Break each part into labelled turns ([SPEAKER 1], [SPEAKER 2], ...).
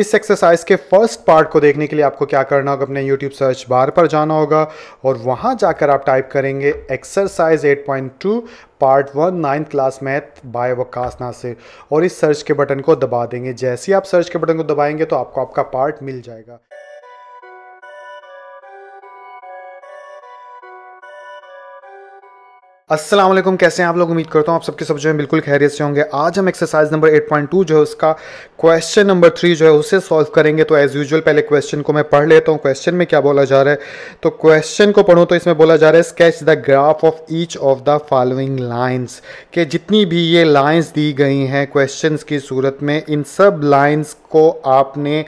[SPEAKER 1] इस एक्सरसाइज के first part को देखने के लिए आपको क्या करना होगा, अपने यूट्यूब सर्च बार पर जाना होगा और वहाँ जाकर आप टाइप करेंगे exercise 8.2 part one ninth class math by Waqas Nasir और इस सर्च के बटन को दबा देंगे। जैसे ही आप सर्च के बटन को दबाएँगे तो आपको आपका पार्ट मिल जाएगा। असलम कैसे हैं आप लोग? उम्मीद करता हूँ आप सबके सब जो है बिल्कुल खैरियत से होंगे। आज हम एक्सरसाइज नंबर 8.2 जो है, उसका क्वेश्चन नंबर थ्री जो है, उसे सॉल्व करेंगे। तो एज़ यूजुअल पहले क्वेश्चन को मैं पढ़ लेता हूँ। क्वेश्चन में क्या बोला जा रहा है? तो क्वेश्चन को पढ़ूँ तो इसमें बोला जा रहा है sketch the graph of each of the following lines के जितनी भी ये लाइन्स दी गई हैं क्वेश्चन की सूरत में, इन सब लाइन्स को आपने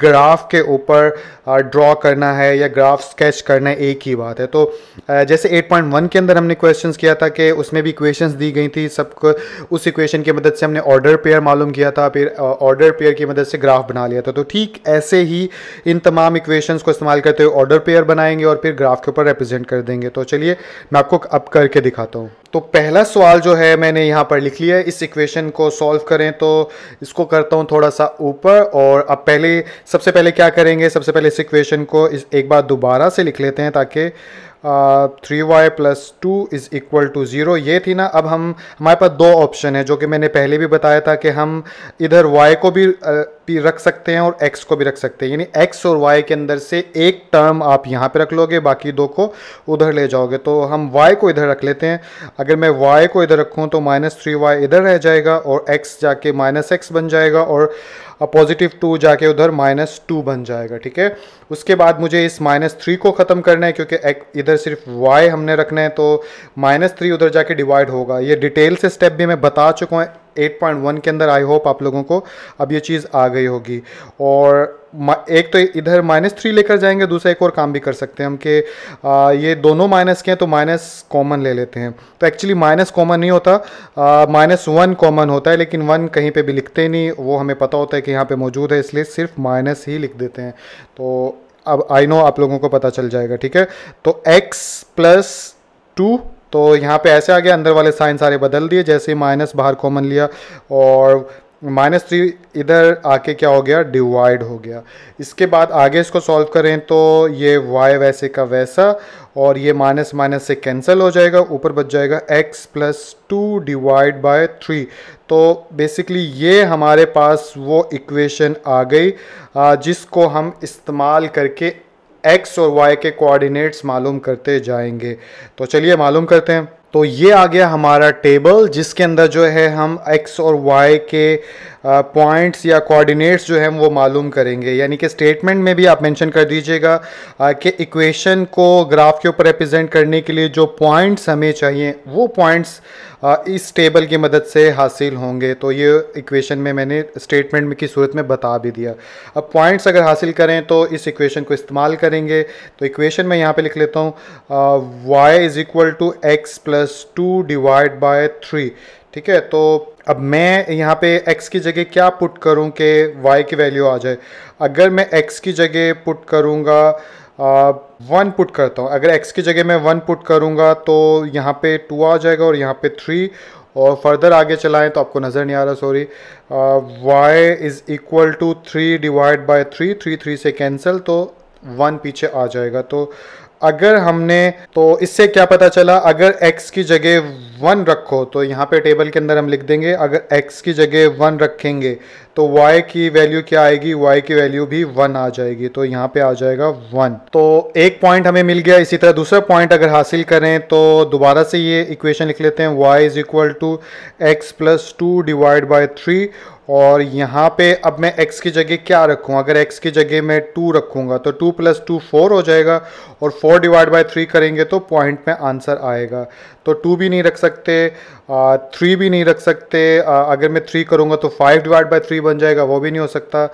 [SPEAKER 1] ग्राफ के ऊपर ड्रॉ करना है या ग्राफ स्केच करना है, एक ही बात है। तो जैसे 8.1 के अंदर हमने क्वेश्चंस किया था कि उसमें भी इक्वेशंस दी गई थी सबको उस इक्वेशन की मदद से हमने ऑर्डर पेयर मालूम किया था, फिर ऑर्डर पेयर की मदद से ग्राफ बना लिया था। तो ठीक ऐसे ही इन तमाम इक्वेशंस को इस्तेमाल करते हुए ऑर्डर पेयर बनाएँगे और फिर ग्राफ के ऊपर रिप्रेजेंट कर देंगे। तो चलिए, मैं आपको अब करके दिखाता हूँ। तो पहला सवाल जो है, मैंने यहाँ पर लिख लिया है, इस इक्वेशन को सॉल्व करें तो इसको करता हूँ थोड़ा सा ऊपर और अब पहले, सबसे पहले क्या करेंगे, सबसे पहले इस इक्वेशन को इस, एक बार दोबारा से लिख लेते हैं ताकि three y plus two is equal to zero. ये थी ना, अब हम, हमारे पास दो ऑप्शन है, जो कि मैंने पहले भी बताया था कि हम इधर y को भी भी रख सकते हैं और x को भी रख सकते हैं। यानी x और y के अंदर से एक टर्म आप यहाँ पे रख लोगे, बाकी दो को उधर ले जाओगे। तो हम y को इधर रख लेते हैं। अगर मैं y को इधर रखूँ तो माइनस थ्री वाई इधर रह जाएगा और x जाके माइनस एक्स बन जाएगा और पॉजिटिव टू जाके उधर माइनस टू बन जाएगा, ठीक है? उसके बाद मुझे इस माइनस थ्री को ख़त्म करना है क्योंकि इधर सिर्फ़ वाई हमने रखना है तो माइनस थ्री उधर जाके डिवाइड होगा। ये डिटेल से स्टेप भी मैं बता चुका हूँ। 8.1 के अंदर आई होप आप लोगों को अब ये चीज़ आ गई होगी। और एक तो इधर माइनस थ्री लेकर जाएँगे, दूसरा एक और काम भी कर सकते हैं हम कि ये दोनों माइनस के हैं तो माइनस कॉमन ले लेते हैं। तो एक्चुअली माइनस कॉमन नहीं होता माइनस वन कॉमन होता है, लेकिन वन कहीं पे भी लिखते नहीं, वो हमें पता होता है कि यहाँ पे मौजूद है, इसलिए सिर्फ़ माइनस ही लिख देते हैं। तो अब आई नो आप लोगों को पता चल जाएगा, ठीक है? तो एक्स प्लस टू तो यहाँ पे ऐसे आ गया अंदर वाले साइन सारे बदल दिए, जैसे माइनस बाहर कॉमन लिया और माइनस थ्री इधर आके क्या हो गया? डिवाइड हो गया। इसके बाद आगे इसको सॉल्व करें तो ये वाई वैसे का वैसा और ये माइनस माइनस से कैंसिल हो जाएगा, ऊपर बच जाएगा x plus two divide by three तो बेसिकली ये हमारे पास वो इक्वेशन आ गई जिसको हम इस्तेमाल करके एक्स और वाई के कोऑर्डिनेट्स मालूम करते जाएँगे। तो चलिए मालूम करते हैं। तो ये आ गया हमारा टेबल जिसके अंदर जो है हम एक्स और वाई के पॉइंट्स या कोऑर्डिनेट्स जो हैं वो मालूम करेंगे। यानी कि स्टेटमेंट में भी आप मेंशन कर दीजिएगा कि इक्वेशन को ग्राफ के ऊपर रिप्रेजेंट करने के लिए जो पॉइंट्स हमें चाहिए, वो पॉइंट्स इस टेबल की मदद से हासिल होंगे। तो ये इक्वेशन में मैंने स्टेटमेंट की सूरत में बता भी दिया। अब पॉइंट्स अगर हासिल करें तो इस इक्वेशन को इस्तेमाल करेंगे। तो इक्वेशन में यहाँ पे लिख लेता हूँ y is equal to x plus two divide by three ठीक है? तो अब मैं यहाँ पे x की जगह क्या पुट करूँ कि y की वैल्यू आ जाए? अगर मैं x की जगह पुट करूँगा वन पुट करता हूँ। अगर x की जगह मैं वन पुट करूँगा तो यहाँ पे टू आ जाएगा और यहाँ पे थ्री और फर्दर आगे चलाएँ तो आपको नज़र नहीं आ रहा sorry y is equal to three divide by three three three से कैंसिल तो वन पीछे आ जाएगा। तो अगर हमने तो इससे क्या पता चला, अगर x की जगह वन रखो तो यहाँ पे टेबल के अंदर हम लिख देंगे, अगर x की जगह वन रखेंगे तो y की वैल्यू क्या आएगी? y की वैल्यू भी वन आ जाएगी तो यहाँ पे आ जाएगा वन तो एक पॉइंट हमें मिल गया इसी तरह, दूसरा पॉइंट अगर हासिल करें तो दोबारा से ये इक्वेशन लिख लेते हैं, y is equal to x plus two divide by three और यहाँ पे अब मैं x की जगह क्या रखूँ? अगर x की जगह मैं टू रखूँगा तो टू प्लस टू फोर हो जाएगा और फोर डिवाइड बाय थ्री करेंगे तो पॉइंट में आंसर आएगा. तो टू भी नहीं रख सकते थ्री भी नहीं रख सकते अगर मैं थ्री करूँगा तो फाइव डिवाइड बाई थ्री बन जाएगा, वो भी नहीं हो सकता।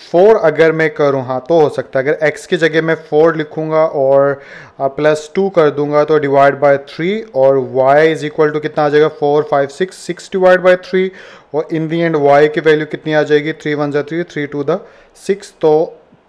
[SPEAKER 1] फोर अगर मैं करूँ हाँ तो हो सकता है। अगर एक्स की जगह मैं फोर लिखूँगा और प्लस टू कर दूँगा तो डिवाइड बाय थ्री और वाई इज़ इक्वल टू कितना आ जाएगा? Four five six six divide by three और इन दी एंड वाई की वैल्यू कितनी आ जाएगी? थ्री वन ज़ा थ्री थ्री टू द सिक्स तो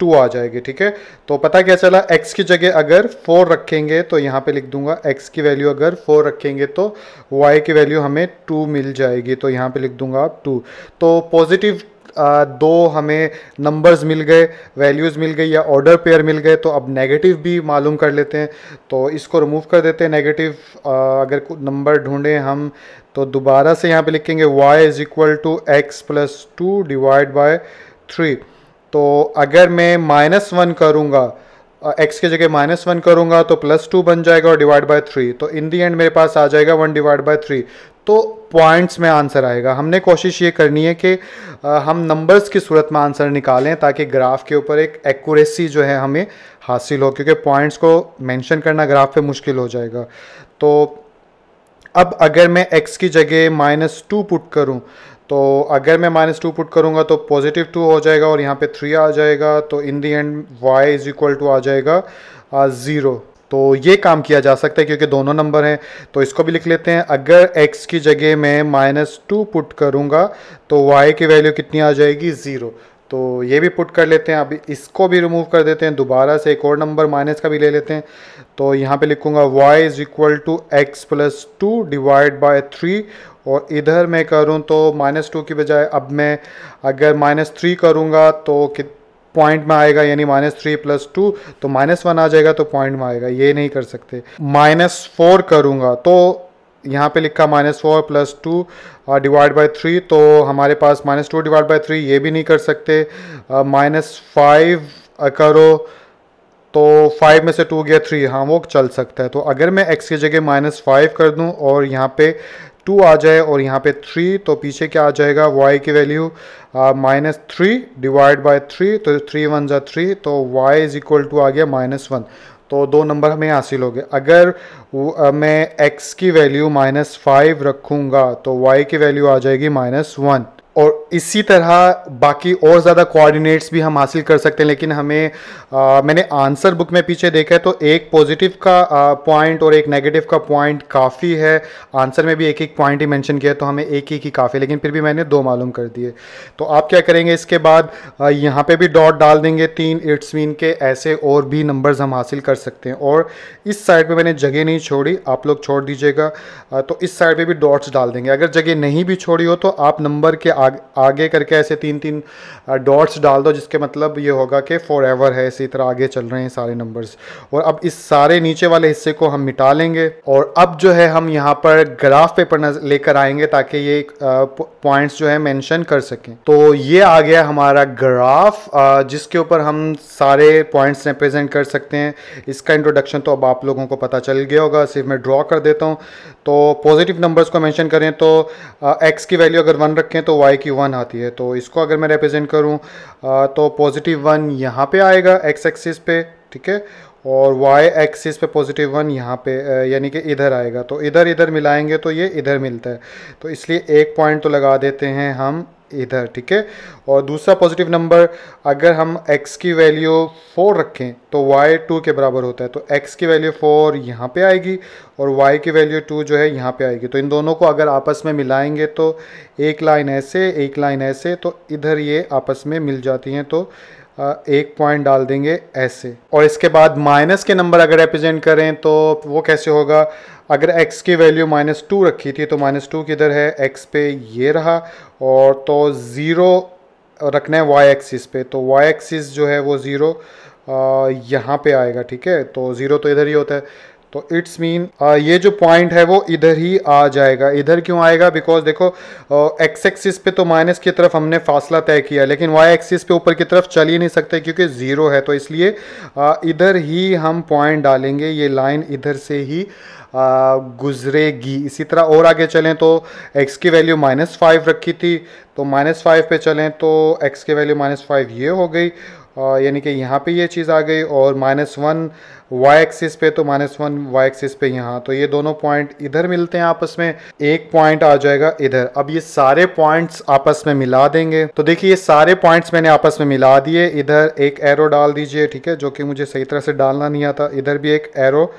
[SPEAKER 1] टू आ जाएगी, ठीक है? तो पता क्या चला? X की जगह अगर फोर रखेंगे तो यहाँ पे लिख दूँगा x की वैल्यू अगर फोर रखेंगे तो y की वैल्यू हमें टू मिल जाएगी तो यहाँ पे लिख दूँगा आप टू तो पॉजिटिव दो हमें नंबर्स मिल गए वैल्यूज़ मिल गई या ऑर्डर पेयर मिल गए तो अब नेगेटिव भी मालूम कर लेते हैं। तो इसको रिमूव कर देते हैं नेगेटिव अगर नंबर ढूंढें हम तो दोबारा से यहाँ पे लिखेंगे y is equal to x plus two divide by three तो अगर मैं माइनस वन करूँगा एक्स की जगह माइनस वन करूँगा तो प्लस टू बन जाएगा और डिवाइड बाय थ्री तो इन दी एंड मेरे पास आ जाएगा वन डिवाइड बाय थ्री तो पॉइंट्स में आंसर आएगा। हमने कोशिश ये करनी है कि हम नंबर्स की सूरत में आंसर निकालें ताकि ग्राफ के ऊपर एक एक्यूरेसी जो है हमें हासिल हो, क्योंकि पॉइंट्स को मेंशन करना ग्राफ पे मुश्किल हो जाएगा। तो अब अगर मैं एक्स की जगह माइनस टू पुट करूँ तो अगर मैं माइनस टू पुट करूँगा तो पॉजिटिव टू हो जाएगा और यहाँ पे थ्री आ जाएगा तो in the end y is equal to आ जाएगा ज़ीरो तो ये काम किया जा सकता है क्योंकि दोनों नंबर हैं। तो इसको भी लिख लेते हैं, अगर x की जगह मैं माइनस टू पुट करूँगा तो y की वैल्यू कितनी आ जाएगी? ज़ीरो तो ये भी पुट कर लेते हैं। अभी इसको भी रिमूव कर देते हैं। दोबारा से एक और नंबर माइनस का भी ले लेते हैं। तो यहाँ पे लिखूँगा y is equal to x plus two divide by three और इधर मैं करूँ तो माइनस टू की बजाय अब मैं अगर माइनस थ्री करूँगा तो पॉइंट में आएगा यानी माइनस थ्री प्लस टू तो माइनस वन आ जाएगा तो पॉइंट में आएगा। ये नहीं कर सकते। माइनस फोर करूँगा। तो यहाँ पे लिखा minus four plus two divide by three तो हमारे पास minus two divide by three ये भी नहीं कर सकते। माइनस फाइव करो तो फाइव में से टू गया थ्री हाँ वो चल सकता है। तो अगर मैं एक्स की जगह माइनस फाइव कर दूँ और यहाँ पे टू आ जाए और यहाँ पे थ्री तो पीछे क्या आ जाएगा? वाई की value minus three divide by three तो थ्री वन ज़ा थ्री तो वाई इज़ इक्वल टू आ गया माइनस वन तो दो नंबर हमें हासिल हो गए अगर मैं x की वैल्यू माइनस फाइव रखूँगा तो y की वैल्यू आ जाएगी माइनस वन और इसी तरह बाकी और ज़्यादा कोऑर्डिनेट्स भी हम हासिल कर सकते हैं लेकिन हमें आ, मैंने आंसर बुक में पीछे देखा है तो एक पॉजिटिव का पॉइंट और एक नेगेटिव का पॉइंट काफ़ी है। आंसर में भी एक एक पॉइंट ही मेंशन किया है तो हमें एक एक ही काफ़ी लेकिन फिर भी मैंने दो मालूम कर दिए। तो आप क्या करेंगे इसके बाद यहाँ पर भी डॉट डाल देंगे तीन इट्स मीन के ऐसे और भी नंबर्स हम हासिल कर सकते हैं। और इस साइड पर मैंने जगह नहीं छोड़ी आप लोग छोड़ दीजिएगा। तो इस साइड पर भी डॉट्स डाल देंगे। अगर जगह नहीं भी छोड़ी हो तो आप नंबर के आगे आगे करके ऐसे तीन तीन डॉट्स डाल दो, जिसके मतलब ये होगा कि फॉर है, इसी तरह आगे चल रहे हैं सारे नंबर्स और अब इस सारे नीचे वाले हिस्से को हम मिटा लेंगे। और अब जो है, हम यहाँ पर ग्राफ पेपर लेकर आएँगे, ताकि ये पॉइंट्स जो है मेंशन कर सकें। तो ये आ गया हमारा ग्राफ जिसके ऊपर हम सारे पॉइंट्स रिप्रेजेंट कर सकते हैं। इसका इंट्रोडक्शन तो अब आप लोगों को पता चल गया होगा, सिर्फ़ मैं ड्रॉ कर देता हूँ। तो पॉजिटिव नंबर्स को मेंशन करें तो एक्स की वैल्यू अगर वन रखें तो वाई की वन आती है। तो इसको अगर मैं रिप्रेजेंट करूँ आ, तो पॉजिटिव वन यहाँ पे आएगा एक्स एक्सिस पे ठीक है? और वाई एक्सिस पे पॉजिटिव वन यहाँ पे यानी कि इधर आएगा। तो इधर इधर मिलाएँगे तो ये इधर मिलता है। तो इसलिए एक पॉइंट तो लगा देते हैं हम। इधर, ठीक है? और दूसरा पॉजिटिव नंबर अगर हम x की वैल्यू फोर रखें तो y टू के बराबर होता है। तो x की वैल्यू फोर यहाँ पे आएगी और y की वैल्यू टू जो है यहाँ पे आएगी। तो इन दोनों को अगर आपस में मिलाएँगे तो एक लाइन ऐसे, एक लाइन ऐसे तो इधर ये आपस में मिल जाती हैं। तो एक पॉइंट डाल देंगे ऐसे। और इसके बाद माइनस के नंबर अगर रिप्रेजेंट करें तो वो कैसे होगा? अगर x की वैल्यू माइनस टू रखी थी तो माइनस टू किधर है? x पे ये रहा और तो ज़ीरो रखना है y एक्सिस पे। तो y एक्सिस जो है वो ज़ीरो यहाँ पे आएगा, ठीक है? तो ज़ीरो तो इधर ही होता है। तो इट्स मीन ये जो पॉइंट है वो इधर ही आ जाएगा। इधर क्यों आएगा? बिकॉज़ देखो एक्स एक्सिस पे तो माइनस की तरफ़ हमने फासला तय किया, लेकिन वाई एक्सिस पे ऊपर की तरफ़ चल ही नहीं सकते क्योंकि ज़ीरो है। तो इसलिए इधर ही हम पॉइंट डालेंगे, ये लाइन इधर से ही गुजरेगी। इसी तरह और आगे चलें तो x की वैल्यू माइनस फाइव रखी थी। तो माइनस फाइव पे चलें तो x की वैल्यू माइनस फाइव ये हो गई यानी कि यहाँ पे ये चीज़ आ गई और माइनस वन वाई एक्सिस पे तो माइनस वन वाई एक्सिस पे यहाँ। तो ये दोनों पॉइंट इधर मिलते हैं आपस में। एक पॉइंट आ जाएगा इधर। अब ये सारे पॉइंट्स आपस में मिला देंगे। तो देखिए, ये सारे पॉइंट्स मैंने आपस में मिला दिए। इधर एक एरो डाल दीजिए, ठीक है, जो कि मुझे सही तरह से डालना नहीं आता। इधर भी एक एरो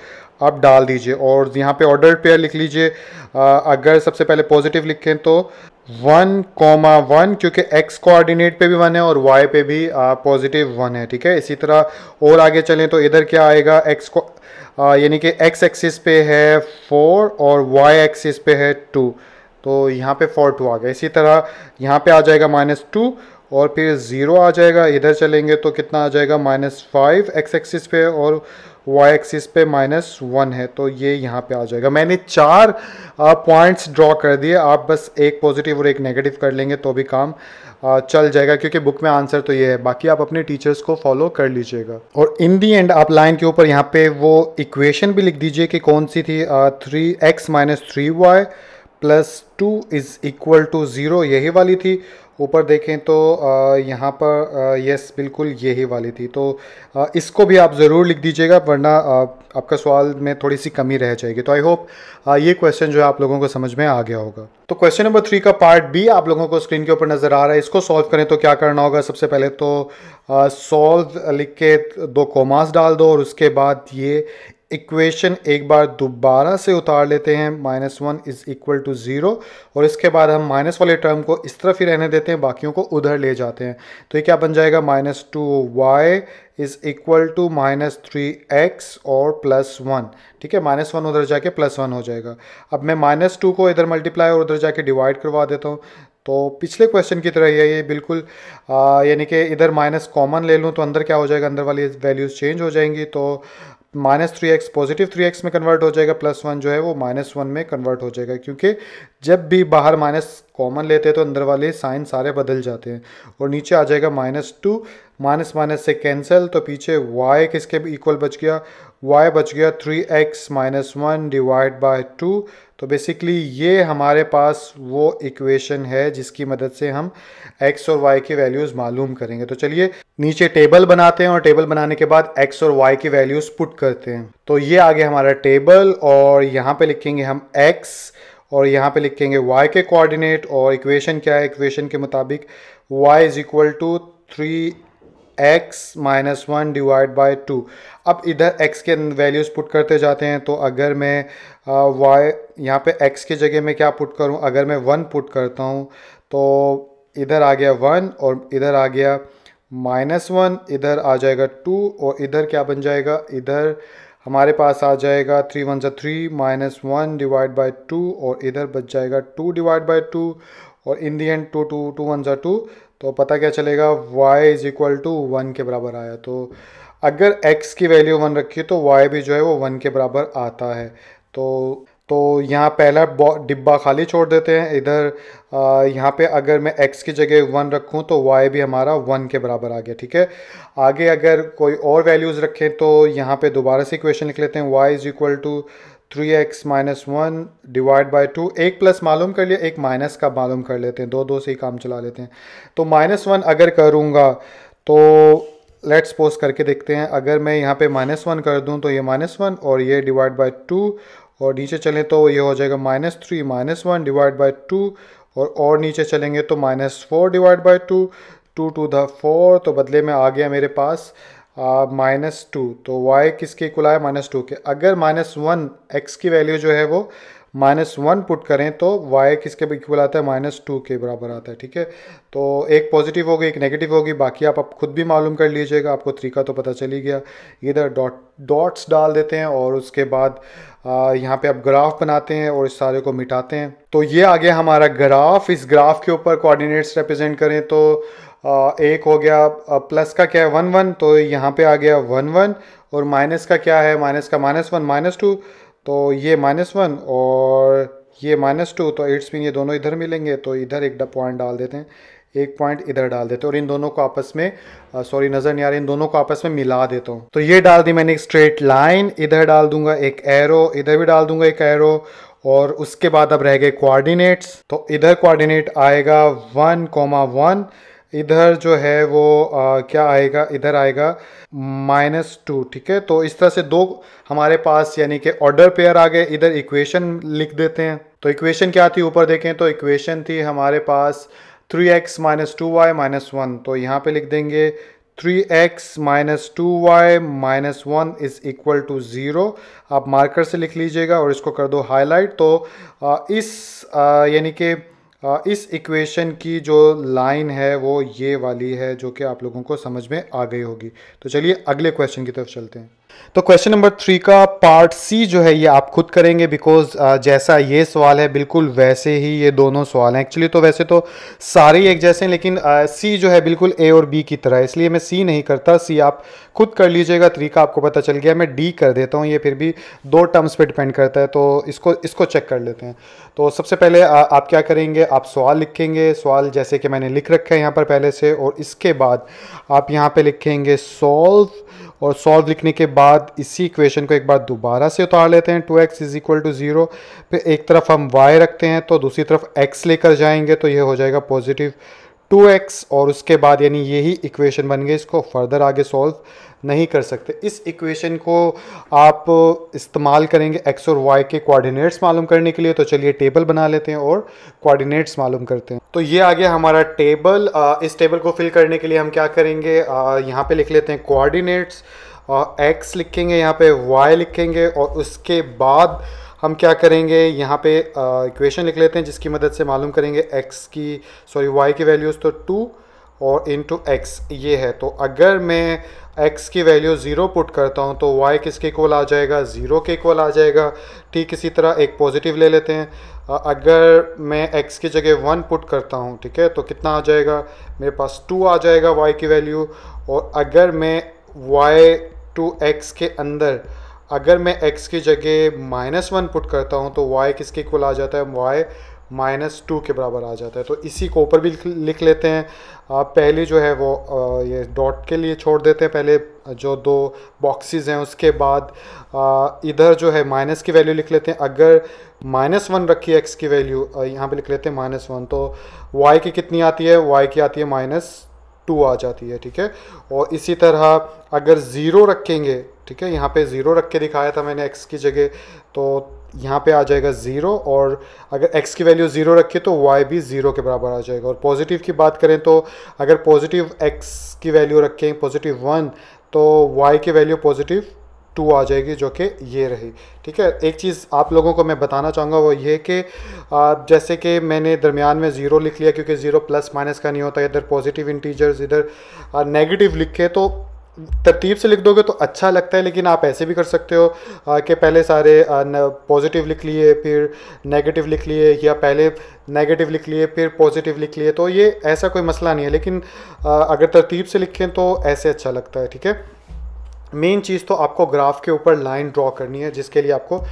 [SPEAKER 1] आप डाल दीजिए। और यहाँ पे ऑर्डर पेयर लिख लीजिए। अगर सबसे पहले पॉजिटिव लिखें तो वन कॉमा वन, क्योंकि एक्स कोऑर्डिनेट पे भी वन है और वाई पे भी पॉजिटिव वन है, ठीक है? इसी तरह और आगे चलें तो इधर क्या आएगा? एक्स को यानी कि एक्स एक्सिस पे है फोर और वाई एक्सिस पे है टू तो यहाँ पे फोर टू आ गया। इसी तरह यहाँ पे आ जाएगा माइनस टू और फिर ज़ीरो आ जाएगा। इधर चलेंगे तो कितना आ जाएगा? माइनस फाइव एक्स एक्सिस पे और वाई एक्सिस पे माइनस वन है तो ये यहाँ पे आ जाएगा। मैंने चार पॉइंट्स ड्रॉ कर दिए। आप बस एक पॉजिटिव और एक नेगेटिव कर लेंगे तो भी काम आ, चल जाएगा क्योंकि बुक में आंसर तो ये है। बाकी आप अपने टीचर्स को फॉलो कर लीजिएगा। और इन दी एंड आप लाइन के ऊपर यहाँ पे वो इक्वेशन भी लिख दीजिए कि कौन सी थी three x minus three y plus two is equal to zero यही वाली थी। ऊपर देखें तो यहाँ पर यस बिल्कुल यही वाली थी। तो इसको भी आप ज़रूर लिख दीजिएगा, वरना आपका सवाल में थोड़ी सी कमी रह जाएगी। तो आई होप ये क्वेश्चन जो है आप लोगों को समझ में आ गया होगा। तो क्वेश्चन नंबर थ्री का पार्ट बी आप लोगों को स्क्रीन के ऊपर नज़र आ रहा है। इसको सॉल्व करें तो क्या करना होगा? सबसे पहले तो सॉल्व लिख के दो कोमास डाल दो और उसके बाद ये इक्वेशन एक बार दोबारा से उतार लेते हैं, minus one is equal to zero, और इसके बाद हम माइनस वाले टर्म को इस तरफ़ ही रहने देते हैं, बाकियों को उधर ले जाते हैं। तो ये क्या बन जाएगा? Minus two y is equal to minus three x और प्लस वन। ठीक है, माइनस वन उधर जाके प्लस वन हो जाएगा। अब मैं माइनस टू को इधर मल्टीप्लाई और उधर जाके डिवाइड करवा देता हूँ। तो पिछले क्वेश्चन की तरह ही है ये, बिल्कुल यानी कि इधर माइनस कॉमन ले लूँ तो अंदर क्या हो जाएगा? अंदर वाली वैल्यूज़ चेंज हो जाएँगी। तो minus three x, positive three x में कन्वर्ट हो जाएगा प्लस वन जो है वो माइनस वन में कन्वर्ट हो जाएगा, क्योंकि जब भी बाहर माइनस कॉमन लेते हैं तो अंदर वाले साइन सारे बदल जाते हैं और नीचे आ जाएगा माइनस टू माइनस माइनस से कैंसिल तो पीछे वाई किसके इक्वल बच गया? वाई बच गया three x minus one divide by two तो बेसिकली ये हमारे पास वो इक्वेशन है जिसकी मदद से हम x और y के वैल्यूज़ मालूम करेंगे। तो चलिए नीचे टेबल बनाते हैं और टेबल बनाने के बाद x और y के वैल्यूज़ पुट करते हैं। तो ये आगे हमारा टेबल और यहाँ पे लिखेंगे हम x और यहाँ पे लिखेंगे y के कोऑर्डिनेट और इक्वेशन क्या है? इक्वेशन के मुताबिक y is equal to three x minus one divide by two अब इधर x के वैल्यूज़ पुट करते जाते हैं। तो अगर मैं वाई यहाँ पे एक्स की जगह मैं क्या पुट करूँ? अगर मैं वन पुट करता हूँ तो इधर आ गया वन और इधर आ गया माइनस वन इधर आ जाएगा टू और इधर क्या बन जाएगा? इधर हमारे पास आ जाएगा थ्री वन ज़ा three minus one divide by two और इधर बच जाएगा टू डिवाइड बाई टू और in the end two two two one ज़ा टू तो पता क्या चलेगा? y is equal to one के बराबर आया। तो अगर x की वैल्यू वन रखी तो y भी जो है वो वन के बराबर आता है। तो तो यहाँ पहला डिब्बा खाली छोड़ देते हैं। इधर यहाँ पे अगर मैं x की जगह वन रखूँ तो y भी हमारा वन के बराबर आ गया, ठीक है? आगे अगर कोई और वैल्यूज़ रखें तो यहाँ पे दोबारा से इक्वेशन लिख लेते हैं। Y is equal to three x minus one divide by two एक प्लस मालूम कर लिया, एक माइनस का मालूम कर लेते हैं। दो दो से ही काम चला लेते हैं। तो माइनस वन अगर करूँगा तो लेट्स पोज करके देखते हैं। अगर मैं यहाँ पे माइनस वन कर दूँ तो ये माइनस वन और ये डिवाइड बाई टू और नीचे चलें तो ये हो जाएगा minus three minus one divide by two और और नीचे चलेंगे तो minus four divide by two two two the four तो बदले में आ गया मेरे पास माइनस टू तो वाई किसके इक्वल आया? माइनस टू के। अगर माइनस वन एक्स की वैल्यू जो है वो माइनस वन पुट करें तो वाई किसके इक्वल आता है? माइनस टू के बराबर आता है ठीक है? तो एक पॉजिटिव होगी एक नेगेटिव होगी बाकी आप, आप खुद भी मालूम कर लीजिएगा आपको तरीका तो पता चल ही गया। इधर डॉट डॉट्स डाल देते हैं और उसके बाद यहाँ पे आप ग्राफ बनाते हैं और इस सारे को मिटाते हैं। तो ये आ गया हमारा ग्राफ इस ग्राफ के ऊपर कोऑर्डिनेट्स रिप्रेजेंट करें तो एक हो गया प्लस का क्या है? वन वन तो यहाँ पे आ गया वन वन और माइनस का क्या है? माइनस का माइनस वन माइनस टू तो ये माइनस वन और ये माइनस टू तो एट्स पिन ये दोनों इधर मिलेंगे। तो इधर एक पॉइंट डाल देते हैं। एक पॉइंट इधर डाल देते हैं और इन दोनों को आपस में सॉरी नज़र नहीं आ रही इन दोनों को आपस में मिला देता हूँ। तो ये डाल दी मैंने एक स्ट्रेट लाइन इधर डाल दूँगा एक एरो इधर भी डाल दूँगा एक एरो और उसके बाद अब रह गए कोऑर्डिनेट्स तो इधर कोऑर्डिनेट आएगा वन कोमा वन इधर जो है वो आ, क्या आएगा इधर आएगा माइनस टू ठीक है? तो इस तरह से दो हमारे पास यानी कि ऑर्डर पेयर आ गए इधर इक्वेशन लिख देते हैं। तो इक्वेशन क्या थी? ऊपर देखें तो इक्वेशन थी हमारे पास three x minus two y minus one तो यहाँ पे लिख देंगे three x minus two y minus one is equal to zero आप मार्कर से लिख लीजिएगा और इसको कर दो हाईलाइट तो इस यानी कि इस इक्वेशन की जो लाइन है वो ये वाली है जो कि आप लोगों को समझ में आ गई होगी। तो चलिए अगले क्वेश्चन की तरफ़ चलते हैं। तो क्वेश्चन नंबर थ्री का पार्ट सी जो है ये आप खुद करेंगे बिकॉज़ जैसा ये सवाल है बिल्कुल वैसे ही ये दोनों सवाल हैं। एक्चुअली तो वैसे तो सारे एक जैसे हैं लेकिन सी जो है बिल्कुल ए और बी की तरह इसलिए मैं सी नहीं करता। सी आप खुद कर लीजिएगा। तरीका आपको पता चल गया। मैं डी कर देता हूँ। ये फिर भी दो टर्म्स पर डिपेंड करता है। तो इसको इसको चेक कर लेते हैं। तो सबसे पहले आ, आप क्या करेंगे? आप सवाल लिखेंगे। सवाल जैसे कि मैंने लिख रखा है यहाँ पर पहले से और इसके बाद आप यहाँ पर लिखेंगे सॉल्व और सॉल्व लिखने के बाद इसी इक्वेशन को एक बार दोबारा से उतार लेते हैं। Two x is equal to zero फिर एक तरफ़ हम वाई रखते हैं तो दूसरी तरफ़ एक्स लेकर जाएँगे तो ये हो जाएगा पॉजिटिव टू एक्स और उसके बाद यानी यही इक्वेशन बन गई इसको फर्दर आगे सॉल्व नहीं कर सकते। इस इक्वेशन को आप इस्तेमाल करेंगे एक्स और वाई के कोऑर्डिनेट्स मालूम करने के लिए तो चलिए टेबल बना लेते हैं और कोऑर्डिनेट्स मालूम करते हैं। तो ये आ गया हमारा टेबल इस टेबल को फिल करने के लिए हम क्या करेंगे? यहाँ पे लिख लेते हैं कोऑर्डिनेट्स एक्स लिखेंगे, यहाँ पे वाई लिखेंगे, और उसके बाद हम क्या करेंगे? यहाँ पे इक्वेशन लिख लेते हैं, जिसकी मदद से मालूम करेंगे एक्स की सॉरी वाई की वैल्यूज़ तो टू और इंटू एक्स ये है। तो अगर मैं एक्स की वैल्यू ज़ीरो पुट करता हूँ तो वाई किसके इक्वल आ जाएगा? ज़ीरो के इक्वल आ जाएगा। ठीक इसी तरह एक पॉजिटिव ले लेते हैं। अगर मैं एक्स की जगह वन पुट करता हूँ, ठीक है तो कितना आ जाएगा? मेरे पास टू आ जाएगा वाई की वैल्यू और अगर मैं वाई टू एक्स के अंदर, अगर मैं x की जगह माइनस वन पुट करता हूँ तो y किसके इक्वल आ जाता है? Y माइनस टू के बराबर आ जाता है। तो इसी को ऊपर भी लिख लेते हैं। आप पहले जो है वो ये डॉट के लिए छोड़ देते हैं। पहले जो दो बॉक्सेस हैं उसके बाद इधर जो है माइनस की वैल्यू लिख लेते हैं। अगर माइनस वन रखी एक्स की वैल्यू यहाँ पे लिख लेते हैं माइनस वन। तो वाई की कितनी आती है? वाई की आती है माइनस टू आ जाती है, ठीक है? और इसी तरह अगर ज़ीरो रखेंगे, ठीक है? यहाँ पे ज़ीरो रख के दिखाया था मैंने एक्स की जगह तो यहाँ पे आ जाएगा ज़ीरो और अगर x की वैल्यू ज़ीरो रखिए तो y भी ज़ीरो के बराबर आ जाएगा। और पॉजिटिव की बात करें तो अगर पॉजिटिव x की वैल्यू रखें पॉजिटिव वन तो y की वैल्यू पॉजिटिव टू आ जाएगी जो कि ये रही। ठीक है, एक चीज़ आप लोगों को मैं बताना चाहूँगा वो ये कि जैसे कि मैंने दरमियान में ज़ीरो लिख लिया क्योंकि ज़ीरो प्लस माइनस का नहीं होता, इधर पॉजिटिव इंटीजर्स इधर नेगेटिव लिखे तो तरतीब से लिख दोगे तो अच्छा लगता है, लेकिन आप ऐसे भी कर सकते हो कि पहले सारे पॉजिटिव लिख लिए, फिर नेगेटिव लिख लिए, या पहले नेगेटिव लिख लिए, फिर पॉजिटिव लिख लिए तो ये ऐसा कोई मसला नहीं है, लेकिन अगर तरतीब से लिखें तो ऐसे अच्छा लगता है, ठीक है? मेन चीज़ तो आपको ग्राफ के ऊपर लाइन ड्रॉ करनी है, जिसके लिए आपको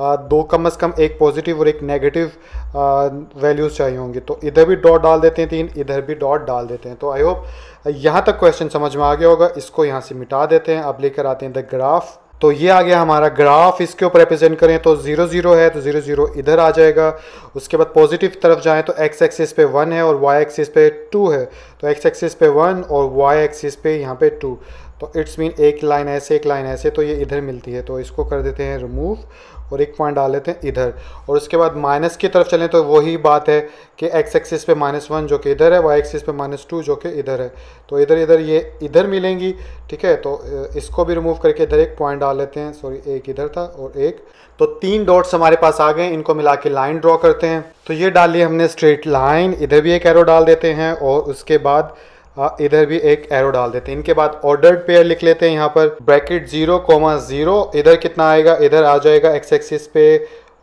[SPEAKER 1] दो कम अज़ कम एक पॉजिटिव और एक नेगेटिव वैल्यूज़ चाहिए होंगे तो इधर भी डॉट डाल देते हैं तीन, इधर भी डॉट डाल देते हैं तो आई होप यहाँ तक क्वेश्चन समझ में आ गया होगा, इसको यहाँ से मिटा देते हैं, अब लेकर आते हैं द ग्राफ तो ये आ गया हमारा ग्राफ इसके ऊपर रिप्रेजेंट करें तो ज़ीरो ज़ीरो है तो ज़ीरो ज़ीरो इधर आ जाएगा. उसके बाद पॉजिटिव तरफ़ जाएँ तो एक्स एक्सिस पे वन है और वाई एक्सिस पे टू है. तो एक्स एक्सिस पे वन और वाई एक्सिस पे यहाँ पे टू तो इट्स मीन एक लाइन ऐसे, एक लाइन ऐसे तो ये इधर मिलती है. तो इसको कर देते हैं रिमूव और एक पॉइंट डाल लेते हैं इधर। और उसके बाद माइनस की तरफ़ चलें तो वही बात है कि एक्स एक्सिस पे माइनस वन जो कि इधर है वाई एक्सिस पे माइनस टू जो कि इधर है। तो इधर इधर ये इधर मिलेंगी, ठीक है? तो इसको भी रिमूव करके इधर एक पॉइंट डाल लेते हैं। सॉरी एक इधर था और एक। तो तीन डॉट्स हमारे पास आ गए, इनको मिला के लाइन ड्रॉ करते हैं। तो ये डाल लिया हमने स्ट्रेट लाइन इधर भी एक एरो डाल देते हैं और उसके बाद हाँ, इधर भी एक एरो डाल देते हैं। इनके बाद ऑर्डर्ड पेयर लिख लेते हैं यहाँ पर। ब्रैकेट ज़ीरो कोमा ज़ीरो इधर कितना आएगा? इधर आ जाएगा एक्स एक्सिस पे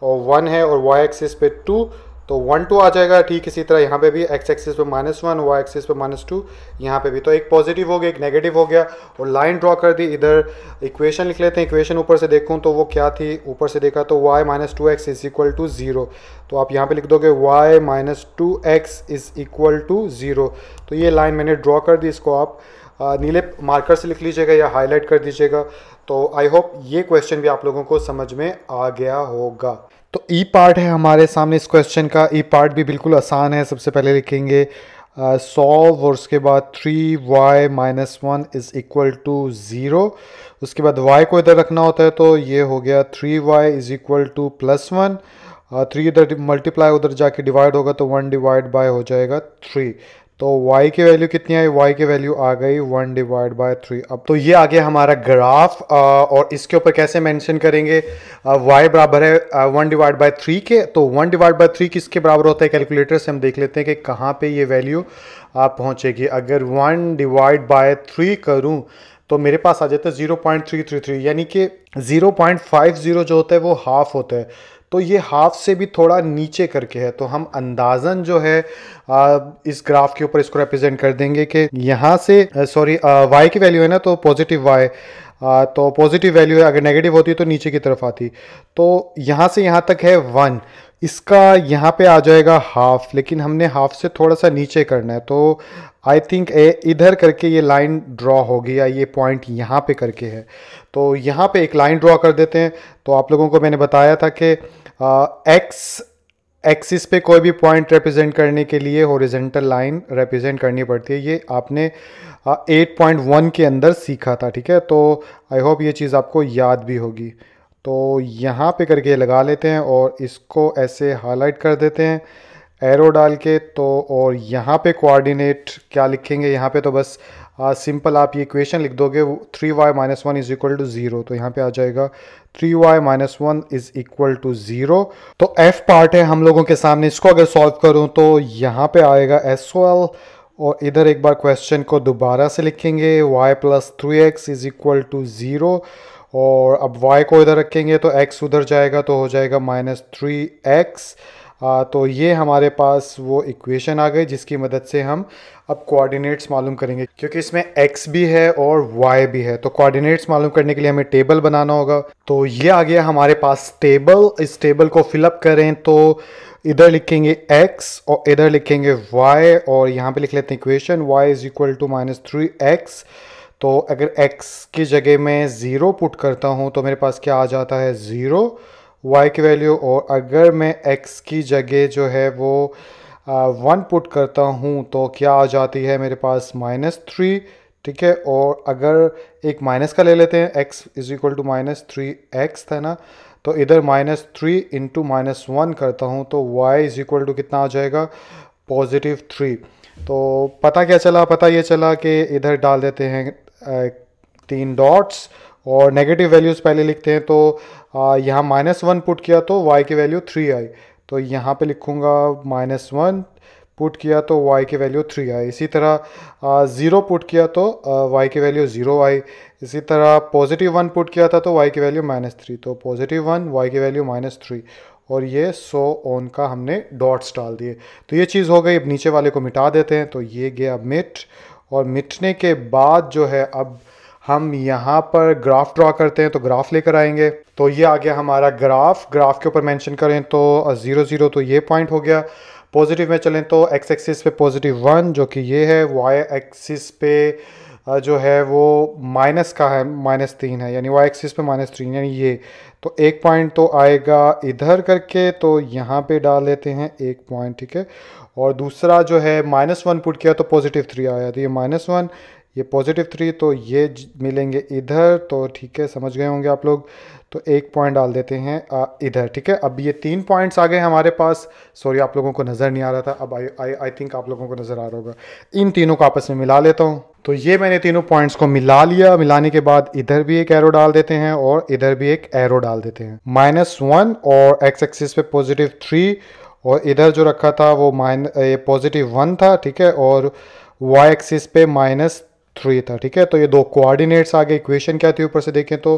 [SPEAKER 1] वन है और वाई एक्सिस पे टू तो वन टू आ जाएगा, ठीक इसी तरह यहाँ पे भी एक्स एक्सिस पे माइनस वन वाई एक्सिस पे माइनस टू यहाँ पे भी। तो एक पॉजिटिव हो गया, एक नेगेटिव हो गया, और लाइन ड्रॉ कर दी। इधर इक्वेशन लिख लेते हैं इक्वेशन ऊपर से देखूँ तो वो क्या थी? ऊपर से देखा तो y minus two x is equal to zero तो आप यहाँ पे लिख दोगे y minus two x is equal to zero तो ये लाइन मैंने ड्रॉ कर दी इसको आप। नीले मार्कर से लिख लीजिएगा या हाईलाइट कर दीजिएगा। तो आई होप ये क्वेश्चन भी आप लोगों को समझ में आ गया होगा। तो ई e पार्ट है हमारे सामने इस क्वेश्चन का। ई e पार्ट भी बिल्कुल आसान है, सबसे पहले लिखेंगे सॉल्व और उसके बाद three y minus one is equal to zero उसके बाद वाई को इधर रखना होता है तो ये हो गया three y is equal to plus one three इधर मल्टीप्लाई उधर जाके डिवाइड होगा तो वन डिवाइड बाय हो जाएगा थ्री तो y की वैल्यू कितनी आई? y की वैल्यू आ गई वन डिवाइड बाय थ्री अब तो ये आ गया हमारा ग्राफ और इसके ऊपर कैसे मेंशन करेंगे? y बराबर है वन डिवाइड बाय थ्री के तो वन डिवाइड बाय थ्री किसके बराबर होता है? कैलकुलेटर से हम देख लेते हैं कि कहाँ पे ये वैल्यू आप पहुँचेगी। अगर वन डिवाइड बाय थ्री करूँ तो मेरे पास आ जाता है zero point three three three यानी कि ज़ीरो पॉइंट फाइव ज़ीरो जो होता है, वो हाफ़ होता है। तो ये हाफ़ से भी थोड़ा नीचे करके है। तो हम अंदाजन जो है इस ग्राफ के ऊपर इसको रिप्रेजेंट कर देंगे कि यहाँ से सॉरी वाई की वैल्यू है ना तो पॉजिटिव वाई तो पॉजिटिव वैल्यू है, अगर नेगेटिव होती तो नीचे की तरफ़ आती। तो यहाँ से यहाँ तक है वन इसका यहाँ पे आ जाएगा हाफ़ लेकिन हमने हाफ़ से थोड़ा सा नीचे करना है। तो आई थिंक इधर करके ये लाइन ड्रॉ होगी या ये पॉइंट यहाँ पे करके है। तो यहाँ पे एक लाइन ड्रॉ कर देते हैं। तो आप लोगों को मैंने बताया था कि एक्स एक्सिस पे कोई भी पॉइंट रिप्रेजेंट करने के लिए हॉरिजेंटल लाइन रिप्रेजेंट करनी पड़ती है। ये आपने एट पॉइंट वन के अंदर सीखा था, ठीक है? तो आई होप ये चीज़ आपको याद भी होगी। तो यहाँ पे करके लगा लेते हैं और इसको ऐसे हाईलाइट कर देते हैं एरो डाल के। तो और यहाँ पे कोऑर्डिनेट क्या लिखेंगे? यहाँ पे तो बस सिंपल आप ये इक्वेशन लिख दोगे three y minus one is equal to zero तो यहाँ पे आ जाएगा। Three y minus one is equal to zero तो एफ़ पार्ट है हम लोगों के सामने। इसको अगर सॉल्व करूँ तो यहाँ पे आएगा एस वेल और इधर एक बार क्वेश्चन को दोबारा से लिखेंगे। y plus three x is equal to zero और अब y को इधर रखेंगे तो x उधर जाएगा तो हो जाएगा माइनस थ्री एक्स तो ये हमारे पास वो इक्वेशन आ गई, जिसकी मदद से हम अब कोऑर्डिनेट्स मालूम करेंगे, क्योंकि इसमें x भी है और y भी है। तो कोऑर्डिनेट्स मालूम करने के लिए हमें टेबल बनाना होगा। तो ये आ गया हमारे पास टेबल इस टेबल को फिलअप करें तो इधर लिखेंगे x और इधर लिखेंगे y, और यहाँ पे लिख लेते हैं equation y is equal to minus three x तो अगर x की जगह मैं ज़ीरो पुट करता हूँ तो मेरे पास क्या आ जाता है? ज़ीरो y की वैल्यू और अगर मैं x की जगह जो है वो वन पुट करता हूँ तो क्या आ जाती है मेरे पास माइनस थ्री ठीक है? और अगर एक माइनस का ले लेते हैं, x is equal to minus three x था ना? तो इधर minus three into minus one करता हूँ तो y इज़ इक्वल टू कितना आ जाएगा? पॉजिटिव थ्री तो पता क्या चला? पता ये चला कि इधर डाल देते हैं तीन डॉट्स और नेगेटिव वैल्यूज़ पहले लिखते हैं तो यहाँ माइनस वन पुट किया तो y की वैल्यू थ्री आई। तो यहाँ पे लिखूँगा माइनस वन पुट किया तो y की वैल्यू थ्री आई। इसी तरह ज़ीरो पुट किया तो y की वैल्यू ज़ीरो आई। इसी तरह पॉजिटिव वन पुट किया था तो y की वैल्यू माइनस थ्री तो पॉजिटिव वन y की वैल्यू माइनस थ्री और ये सो ऑन का हमने डॉट्स डाल दिए। तो ये चीज़ हो गई। अब नीचे वाले को मिटा देते हैं। तो ये गया मिट। और मिटने के बाद जो है, अब हम यहाँ पर ग्राफ ड्रॉ करते हैं तो ग्राफ लेकर आएँगे। तो ये आ गया हमारा ग्राफ ग्राफ के ऊपर मेंशन करें तो ज़ीरो ज़ीरो तो ये पॉइंट हो गया। पॉजिटिव में चलें तो एक्स एक्सिस पे पॉजिटिव वन जो कि ये है। वाई एक्सिस पे जो है वो माइनस का है माइनस तीन है। यानी वाई एक्सिस पे माइनस तीन यानी ये। तो एक पॉइंट तो आएगा इधर करके तो यहाँ पे डाल लेते हैं एक पॉइंट ठीक है? और दूसरा जो है माइनस वन पुट किया तो पॉजिटिव थ्री आया। तो ये माइनस वन ये पॉजिटिव थ्री तो ये मिलेंगे इधर तो ठीक है, समझ गए होंगे आप लोग। तो एक पॉइंट डाल देते हैं इधर, ठीक है। अब ये तीन पॉइंट्स आ गए हमारे पास। सॉरी आप लोगों को नज़र नहीं आ रहा था। अब आई आई आई थिंक आप लोगों को नज़र आ रहा होगा। इन तीनों को आपस में मिला लेता हूँ। तो ये मैंने तीनों पॉइंट्स को मिला लिया। मिलाने के बाद इधर भी एक एरो डाल देते हैं और इधर भी एक एरो डाल देते हैं। माइनस वन और एक्स एक्सिस पे पॉजिटिव थ्री और इधर जो रखा था वो माइन ये पॉजिटिव वन था, ठीक है। और वाई एक्सिस पे माइनस थ्री था, ठीक है? तो ये दो कोऑर्डिनेट्स आ गए इक्वेशन क्या थी ऊपर से देखें तो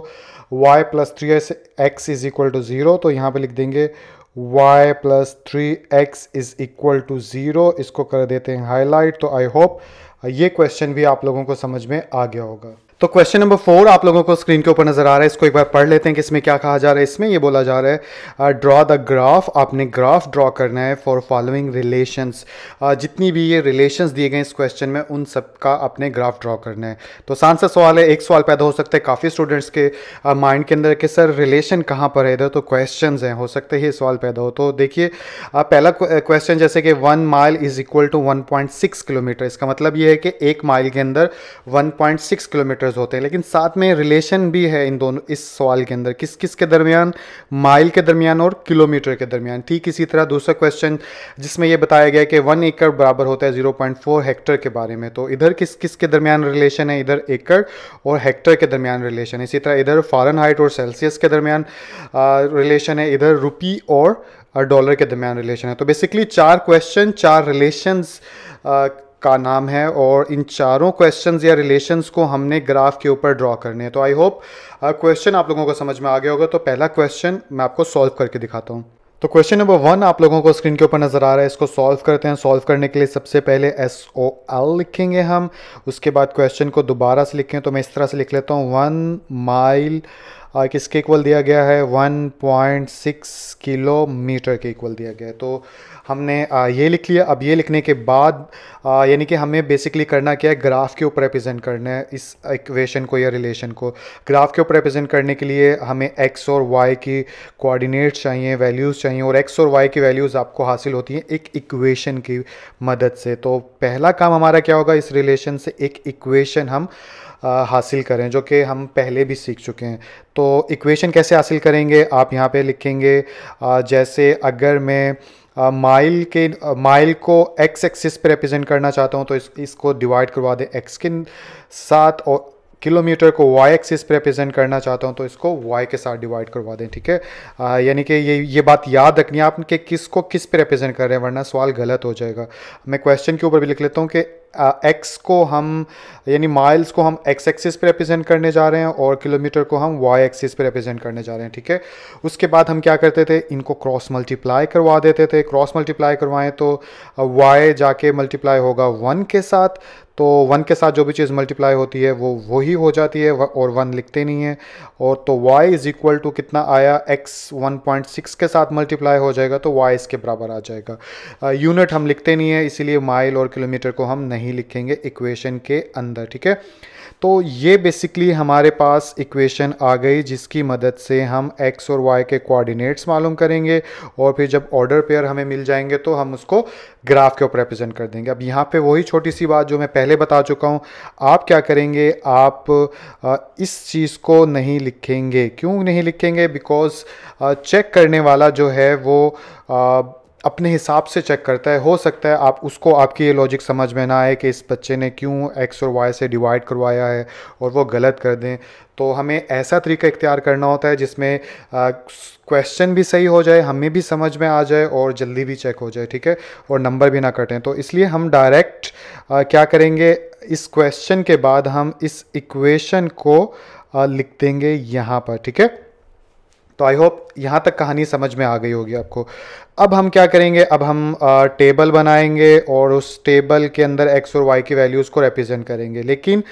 [SPEAKER 1] y plus three s x is equal to zero तो यहाँ पे लिख देंगे y plus three x is equal to zero इसको कर देते हैं हाईलाइट तो आई होप ये क्वेश्चन भी आप लोगों को समझ में आ गया होगा। तो क्वेश्चन नंबर फोर आप लोगों को स्क्रीन के ऊपर नज़र आ रहा है। इसको एक बार पढ़ लेते हैं कि इसमें क्या कहा जा रहा है। इसमें ये बोला जा रहा है ड्रॉ द ग्राफ आपने ग्राफ ड्रॉ करना है फॉर फॉलोइंग रिलेशंस जितनी भी ये रिलेशंस दिए गए इस क्वेश्चन में, उन सब का आपने ग्राफ ड्रॉ करना है। तो आसान सा सवाल है, एक सवाल पैदा हो सकता है काफ़ी स्टूडेंट्स के माइंड के अंदर कि, सर रिलेशन कहाँ पर है? इधर तो क्वेश्चन हैं, हो सकते है सवाल पैदा हो। तो देखिए पहला क्वेश्चन जैसे कि one mile is equal to one kilometre इसका मतलब ये है कि एक माइल के अंदर वन किलोमीटर मीटर्स होते हैं, लेकिन साथ में रिलेशन भी है इन दोनों, इस सवाल के अंदर। किस किस के दरमियान? माइल के दरमियान और किलोमीटर के दरमियान। ठीक इसी तरह दूसरा क्वेश्चन जिसमें यह बताया गया कि वन एकड़ बराबर होता है ज़ीरो पॉइंट फोर हेक्टर के बारे में। तो इधर किस किस के दरमियान रिलेशन है? इधर एकड़ और हेक्टर के दरमियान रिलेशन है। इसी तरह इधर फॉरन और सेल्सियस के दरमियान रिलेशन है। इधर रुपी और डॉलर के दरमियान रिलेशन है। तो बेसिकली चार क्वेश्चन चार रिलेशंस का नाम है और इन चारों क्वेश्चंस या रिलेशंस को हमने ग्राफ के ऊपर ड्रॉ करने हैं। तो आई होप क्वेश्चन आप लोगों को समझ में आ गया होगा। तो पहला क्वेश्चन मैं आपको सॉल्व करके दिखाता हूँ। तो क्वेश्चन नंबर वन आप लोगों को स्क्रीन के ऊपर नज़र आ रहा है। इसको सॉल्व करते हैं। सॉल्व करने के लिए सबसे पहले एस ओ एल लिखेंगे हम। उसके बाद क्वेश्चन को दोबारा से लिखें। तो मैं इस तरह से लिख लेता हूँ। वन माइल किसके इक्वल दिया गया है? 1.6 किलोमीटर के इक्वल दिया गया है। तो हमने ये लिख लिया। अब ये लिखने के बाद यानी कि हमें बेसिकली करना क्या है ग्राफ के ऊपर रिप्रेजेंट करना है इस इक्वेशन को या रिलेशन को। ग्राफ के ऊपर रिप्रेजेंट करने के लिए हमें एक्स और वाई की कोऑर्डिनेट चाहिए वैल्यूज़ चाहिए और एक्स और वाई की वैल्यूज़ आपको हासिल होती हैं एक इक्वेशन की मदद से। तो पहला काम हमारा क्या होगा इस रिलेशन से एक इक्वेशन हम आ, हासिल करें जो कि हम पहले भी सीख चुके हैं। तो इक्वेशन कैसे हासिल करेंगे? आप यहाँ पे लिखेंगे आ, जैसे अगर मैं माइल के माइल को एक्स एक्सिस पर रिप्रेजेंट करना चाहता हूँ तो इस, इसको डिवाइड करवा दें एक्स के साथ और किलोमीटर को वाई एक्सिस पे रिप्रेजेंट करना चाहता हूँ तो इसको वाई के साथ डिवाइड करवा दें, ठीक है? यानी कि ये ये बात याद रखनी है आप कि किस को किस पे रिप्रेजेंट कर रहे हैं, वरना सवाल गलत हो जाएगा। मैं क्वेश्चन के ऊपर भी लिख लेता हूँ कि एक्स को हम, यानी माइल्स को हम एक्स एक्सिस पे रिप्रेजेंट करने जा रहे हैं और किलोमीटर को हम वाई एक्सिस पे रिप्रेजेंट करने जा रहे हैं, ठीक है? उसके बाद हम क्या करते थे? इनको क्रॉस मल्टीप्लाई करवा देते थे। क्रॉस मल्टीप्लाई करवाएँ तो वाई जाके मल्टीप्लाई होगा वन के साथ तो वन के साथ जो भी चीज़ मल्टीप्लाई होती है, वो वही हो जाती है और वन लिखते नहीं है। और तो y इज़ इक्वल टू कितना आया? x 1.6 के साथ मल्टीप्लाई हो जाएगा तो y इसके बराबर आ जाएगा। यूनिट हम लिखते नहीं है, इसीलिए माइल और किलोमीटर को हम नहीं लिखेंगे इक्वेशन के अंदर, ठीक है? तो ये बेसिकली हमारे पास इक्वेशन आ गई, जिसकी मदद से हम x और y के कोऑर्डिनेट्स मालूम करेंगे और फिर जब ऑर्डर पेयर हमें मिल जाएँगे तो हम उसको ग्राफ के ऊपर रिप्रेजेंट कर देंगे। अब यहाँ पे वही छोटी सी बात जो मैं पहले बता चुका हूँ। आप क्या करेंगे? आप इस चीज़ को नहीं लिखेंगे। क्यों नहीं लिखेंगे? बिकॉज़ चेक करने वाला जो है वो अपने हिसाब से चेक करता है, हो सकता है आप उसको आपकी ये लॉजिक समझ में ना आए कि इस बच्चे ने क्यों एक्स और वाई से डिवाइड करवाया है और वो गलत कर दें। तो हमें ऐसा तरीका इख्तियार करना होता है जिसमें क्वेश्चन भी सही हो जाए, हमें भी समझ में आ जाए और जल्दी भी चेक हो जाए, ठीक है? और नंबर भी ना कटें। तो इसलिए हम डायरेक्ट क्या करेंगे? इस क्वेश्चन के बाद हम इस इक्वेशन को लिख देंगे यहाँ पर, ठीक है? तो आई होप यहाँ तक कहानी समझ में आ गई होगी आपको। अब हम क्या करेंगे? अब हम आ, टेबल बनाएँगे और उस टेबल के अंदर एक्स और वाई की वैल्यूज़ को रिप्रेजेंट करेंगे। लेकिन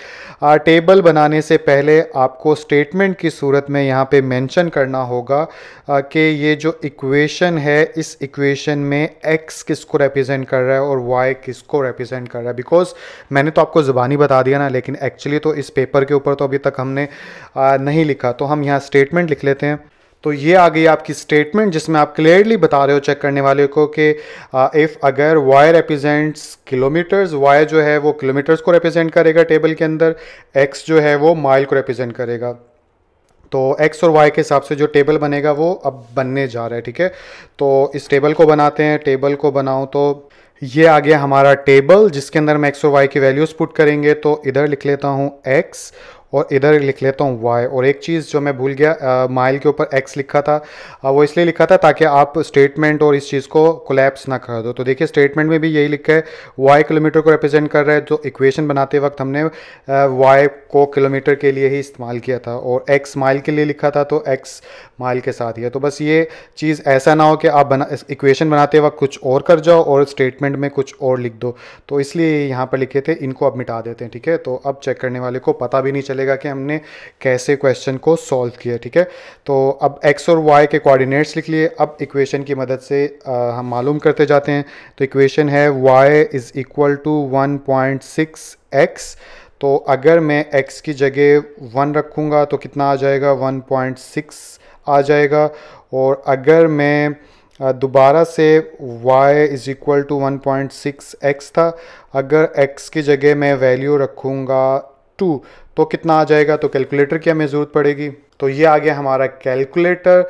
[SPEAKER 1] आ, टेबल बनाने से पहले आपको स्टेटमेंट की सूरत में यहाँ पे मेंशन करना होगा कि ये जो इक्वेशन है इस इक्वेशन में एक्स किसको रिप्रेजेंट कर रहा है और वाई किसको रिप्रेजेंट कर रहा है। बिकॉज़ मैंने तो आपको ज़बानी बता दिया ना लेकिन एक्चुअली तो इस पेपर के ऊपर तो अभी तक हमने आ, नहीं लिखा। तो हम यहाँ स्टेटमेंट लिख लेते हैं। तो ये आ गई आपकी स्टेटमेंट जिसमें आप क्लियरली बता रहे हो चेक करने वाले को कि इफ़ अगर वाई रिप्रेजेंट्स किलोमीटर्स वाई जो है वो किलोमीटर्स को रिप्रेजेंट करेगा टेबल के अंदर एक्स जो है वो माइल को रिप्रेजेंट करेगा। तो एक्स और वाई के हिसाब से जो टेबल बनेगा वो अब बनने जा रहा है, ठीक है? तो इस टेबल को बनाते हैं टेबल को बनाओ तो ये आ गया हमारा टेबल जिसके अंदर हम एक्स और वाई की वैल्यूज़ पुट करेंगे तो इधर लिख लेता हूँ एक्स और इधर लिख लेता हूँ वाई और एक चीज़ जो मैं भूल गया माइल के ऊपर एक्स लिखा था आ, वो इसलिए लिखा था ताकि आप स्टेटमेंट और इस चीज़ को कोलैप्स ना कर दो। तो देखिए स्टेटमेंट में भी यही लिखा है वाई किलोमीटर को रिप्रेजेंट कर रहा है जो इक्वेशन बनाते वक्त हमने वाई को किलोमीटर के लिए ही इस्तेमाल किया था और एक्स माइल के लिए लिखा था तो एक्स माइल के साथ ही है। तो बस ये चीज़ ऐसा ना हो कि आप बना इक्वेशन बनाते वक्त कुछ और कर जाओ और स्टेटमेंट में कुछ और लिख दो। तो इसलिए यहाँ पर लिखे थे इनको अब मिटा देते हैं ठीक है? तो अब चेक करने वाले को पता भी नहीं चलेगा कि हमने कैसे क्वेश्चन को सॉल्व किया ठीक है? तो अब एक्स और वाई के कोऑर्डिनेट्स लिख लिए। अब इक्वेशन की मदद से आ, हम मालूम करते जाते हैं। तो इक्वेशन है y is equal to one point six x तो अगर मैं x की जगह वन रखूँगा तो कितना आ जाएगा? 1.6 आ जाएगा। और अगर मैं दोबारा से y is equal to one point x था अगर x की जगह मैं वैल्यू रखूँगा टू तो कितना आ जाएगा? तो कैलकुलेटर की हमें ज़रूरत पड़ेगी। तो ये आ गया हमारा कैलकुलेटर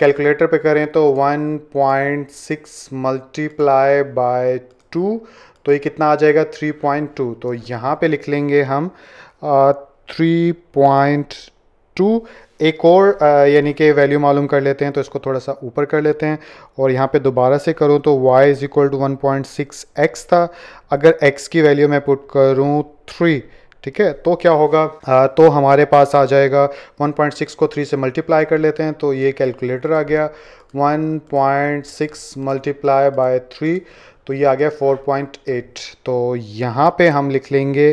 [SPEAKER 1] कैलकुलेटर पे करें तो 1.6 point six multiply by two तो ये कितना आ जाएगा? 3.2 तो यहाँ पे लिख लेंगे हम थ्री पॉइंट टू एक और यानी कि वैल्यू मालूम कर लेते हैं तो इसको थोड़ा सा ऊपर कर लेते हैं। और यहाँ पे दोबारा से करूँ तो y is equal to one point six x था। अगर x की वैल्यू मैं पुट करूँ थ्री ठीक है? तो क्या होगा? आ, तो हमारे पास आ जाएगा। 1.6 को 3 से मल्टीप्लाई कर लेते हैं तो ये कैलकुलेटर आ गया। 1.6 मल्टीप्लाई बाय थ्री तो ये आ गया 4.8 तो यहाँ पे हम लिख लेंगे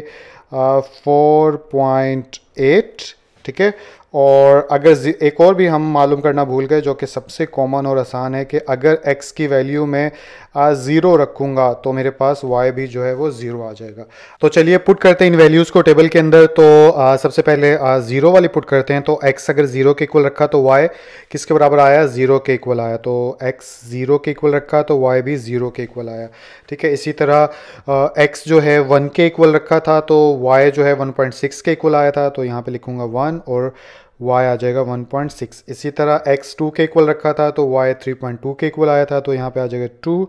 [SPEAKER 1] फोर पॉइंट एट ठीक है? और अगर एक और भी हम मालूम करना भूल गए जो कि सबसे कॉमन और आसान है कि अगर x की वैल्यू में ज़ीरो रखूँगा तो मेरे पास y भी जो है वो ज़ीरो आ जाएगा। तो चलिए पुट करते हैं इन वैल्यूज़ को टेबल के अंदर। तो आ, सबसे पहले ज़ीरो वाली पुट करते हैं। तो x अगर ज़ीरो के इक्वल रखा तो y किसके बराबर आया? ज़ीरो के इक्वल आया। तो x ज़ीरो के इक्वल रखा तो y भी ज़ीरो के इक्वल आया। ठीक है इसी तरह एक्स जो है वन के इक्वल रखा था तो वाई जो है वन के इक्वल आया था। तो यहाँ पर लिखूँगा वन और y आ जाएगा 1.6 इसी तरह x 2 के इक्वल रखा था तो y 3.2 के इक्वल आया था तो यहाँ पे आ जाएगा 2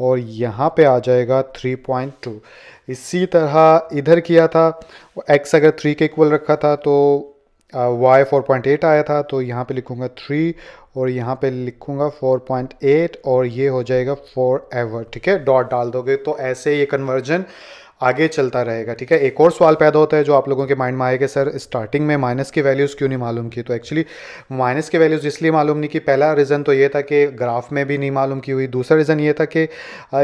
[SPEAKER 1] और यहाँ पे आ जाएगा 3.2 इसी तरह इधर किया था, x अगर 3 के इक्वल रखा था तो y 4.8 आया था तो यहाँ पे लिखूँगा 3 और यहाँ पे लिखूँगा 4.8 और ये हो जाएगा फॉर एवर ठीक है? डॉट डाल दोगे तो ऐसे ये कन्वर्जन आगे चलता रहेगा, ठीक है? एक और सवाल पैदा होता है जो आप लोगों के माइंड में आएगा सर स्टार्टिंग में माइनस की वैल्यूज़ क्यों नहीं मालूम की? तो एक्चुअली माइनस की वैल्यूज़ इसलिए मालूम नहीं की पहला रीज़न तो ये था कि ग्राफ में भी नहीं मालूम की हुई। दूसरा रीज़न ये था कि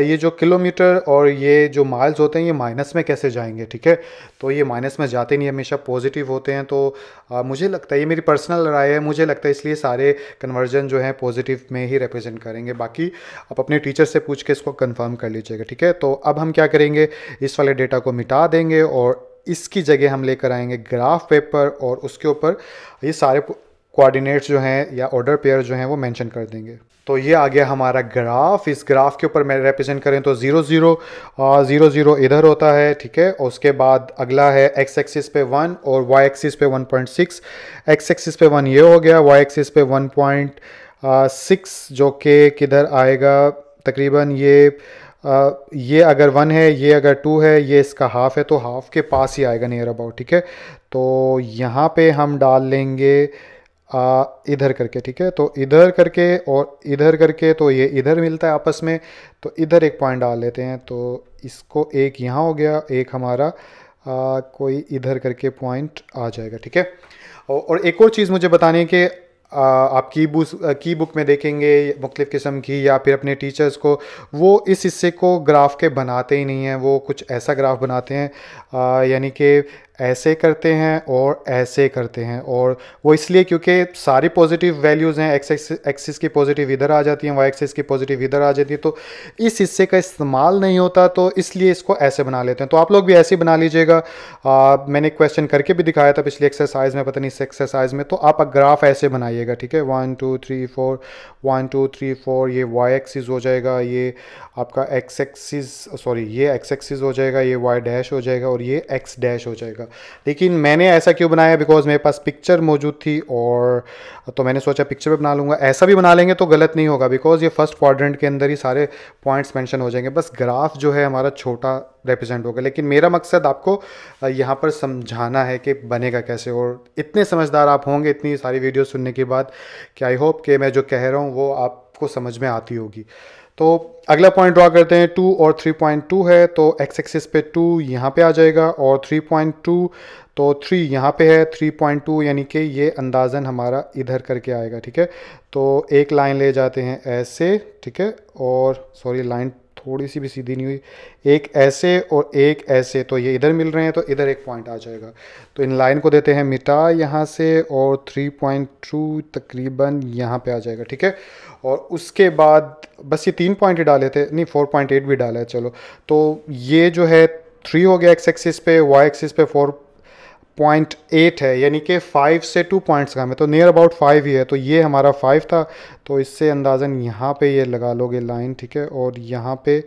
[SPEAKER 1] ये जो किलोमीटर और ये जो माइल्स होते हैं, ये माइनस में कैसे जाएँगे, ठीक है? तो ये माइनस में जाते नहीं, हमेशा पॉजिटिव होते हैं। तो मुझे लगता है, ये मेरी पर्सनल राय है, मुझे लगता है इसलिए सारे कन्वर्जन जो हैं पॉजिटिव में ही रिप्रेजेंट करेंगे। बाकी आप अपने टीचर से पूछ के इसको कन्फर्म कर लीजिएगा, ठीक है? तो अब हम क्या करेंगे? इस वाले डेटा को मिटा देंगे और इसकी जगह हम लेकर आएँगे ग्राफ पेपर और उसके ऊपर ये सारे कोऑर्डिनेट्स जो हैं या ऑर्डर पेयर जो हैं वो मेंशन कर देंगे। तो ये आ गया हमारा ग्राफ इस ग्राफ के ऊपर मैं रिप्रेजेंट करें तो ज़ीरो ज़ीरो ज़ीरो ज़ीरो इधर होता है, ठीक है? और उसके बाद अगला है एक्स एक्सिस पे वन और वाई एक्सिस पे one point six x axis पे वन ये हो गया वाई एक्सिस पे वन पॉइंट सिक्स जो कि किधर आएगा? तकरीबन ये ये अगर वन है ये अगर टू है ये इसका हाफ़ है तो हाफ़ के पास ही आएगा नियर अबाउट ठीक है? तो यहाँ पे हम डाल लेंगे आ, इधर करके ठीक है? तो इधर करके और इधर करके तो ये इधर मिलता है आपस में तो इधर एक पॉइंट डाल लेते हैं तो इसको एक यहाँ हो गया एक हमारा आ, कोई इधर करके पॉइंट आ जाएगा ठीक है? और एक और चीज़ मुझे बतानी कि आप की बुक की बुक में देखेंगे मुख्तलिफ़ किस्म की या फिर अपने टीचर्स को, वो इस हिस्से को ग्राफ के बनाते ही नहीं हैं, वो कुछ ऐसा ग्राफ बनाते हैं यानी कि ऐसे करते हैं और ऐसे करते हैं और वो इसलिए क्योंकि सारी पॉजिटिव वैल्यूज़ हैं एक्स एक्सिस की पॉजिटिव इधर आ जाती हैं वाई एक्सिस की पॉजिटिव इधर आ जाती है तो इस हिस्से का इस्तेमाल नहीं होता तो इसलिए इसको ऐसे बना लेते हैं। तो आप लोग भी ऐसे बना लीजिएगा। मैंने क्वेश्चन करके भी दिखाया था पिछली एक्सरसाइज में, पता नहीं इस एक्सरसाइज में तो आप ग्राफ ऐसे बनाइएगा, ठीक है? One two three four one two three four ये वाई एक्सिस हो जाएगा, ये आपका एक्स एक्सिस सॉरी ये एक्स एक्सिस हो जाएगा, ये वाई डैश हो जाएगा और ये एक्स डैश हो जाएगा। लेकिन मैंने ऐसा क्यों बनाया? बिकॉज़ मेरे पास पिक्चर मौजूद थी और तो मैंने सोचा पिक्चर पे बना लूँगा। ऐसा भी बना लेंगे तो गलत नहीं होगा बिकॉज़ ये फ़र्स्ट क्वाड्रेंट के अंदर ही सारे पॉइंट्स मैंशन हो जाएँगे। बस ग्राफ जो है हमारा छोटा रिप्रेजेंट होगा। लेकिन मेरा मकसद आपको यहाँ पर समझाना है कि बनेगा कैसे। और इतने समझदार आप होंगे, इतनी सारी वीडियो सुनने के बाद कि आई होप कि मैं जो कह रहा हूँ वो आपको समझ में आती होगी। तो अगला पॉइंट ड्रा करते हैं टू और थ्री पॉइंट टू है तो एक्स एक्सिस पे टू यहाँ पे आ जाएगा और थ्री पॉइंट टू तो थ्री यहाँ पे है थ्री पॉइंट टू यानी कि ये अंदाज़न हमारा इधर करके आएगा, ठीक है? तो एक लाइन ले जाते हैं ऐसे, ठीक है? और सॉरी लाइन थोड़ी सी भी सीधी नहीं हुई। एक ऐसे और एक ऐसे तो ये इधर मिल रहे हैं तो इधर एक पॉइंट आ जाएगा। तो इन लाइन को देते हैं मिटा यहाँ से और 3.2 तकरीबन यहाँ पे आ जाएगा, ठीक है? और उसके बाद बस ये तीन पॉइंट डाले थे, नहीं 4.8 भी डाला है, चलो। तो ये जो है थ्री हो गया एक्स एक्सिस पे वाई एक्सिस पे फोर पॉइंट एट है, यानी कि फाइव से टू पॉइंट्स का है। तो नियर अबाउट फाइव ही है तो ये हमारा फाइव था। तो इससे अंदाज़न यहाँ पे ये लगा लोगे लाइन ठीक है? और यहाँ पे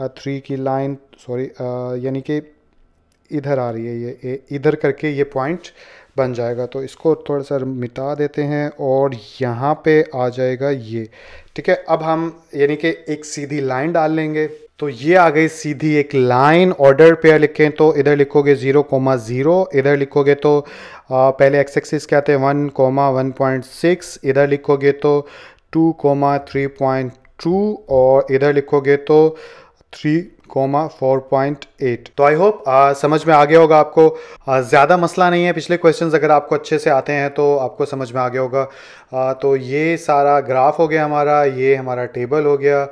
[SPEAKER 1] थ्री की लाइन सॉरी यानी कि इधर आ रही है ये इधर करके ये पॉइंट बन जाएगा। तो इसको थोड़ा सा मिटा देते हैं और यहाँ पे आ जाएगा ये, ठीक है? अब हम, यानी कि एक सीधी लाइन डाल लेंगे। तो ये आ गई सीधी एक लाइन ऑर्डर पेयर लिखें तो इधर लिखोगे ज़ीरो कोमा ज़ीरो इधर लिखोगे तो आ, पहले एक्स एक्सिस क्या थे? One comma one point six इधर लिखोगे तो two comma three point two और इधर लिखोगे तो three comma four point eight तो आई होप समझ में आ गया होगा आपको। ज़्यादा मसला नहीं है पिछले क्वेश्चंस अगर आपको अच्छे से आते हैं तो आपको समझ में आ गया होगा। आ, तो ये सारा ग्राफ हो गया हमारा ये हमारा टेबल हो गया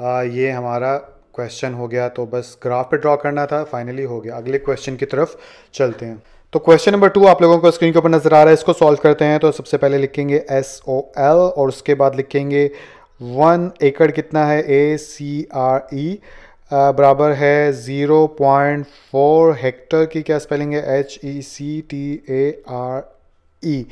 [SPEAKER 1] आ, ये हमारा क्वेश्चन हो गया तो बस ग्राफ पे ड्रॉ करना था फाइनली हो गया। अगले क्वेश्चन की तरफ़ चलते हैं। तो क्वेश्चन नंबर टू आप लोगों को स्क्रीन के ऊपर नज़र आ रहा है, इसको सॉल्व करते हैं। तो सबसे पहले लिखेंगे एस ओ एल और उसके बाद लिखेंगे वन एकड़ कितना है? ए सी आर ई बराबर है ज़ीरो पॉइंट फोर हेक्टर की, क्या स्पेलिंग है? H E C T A R E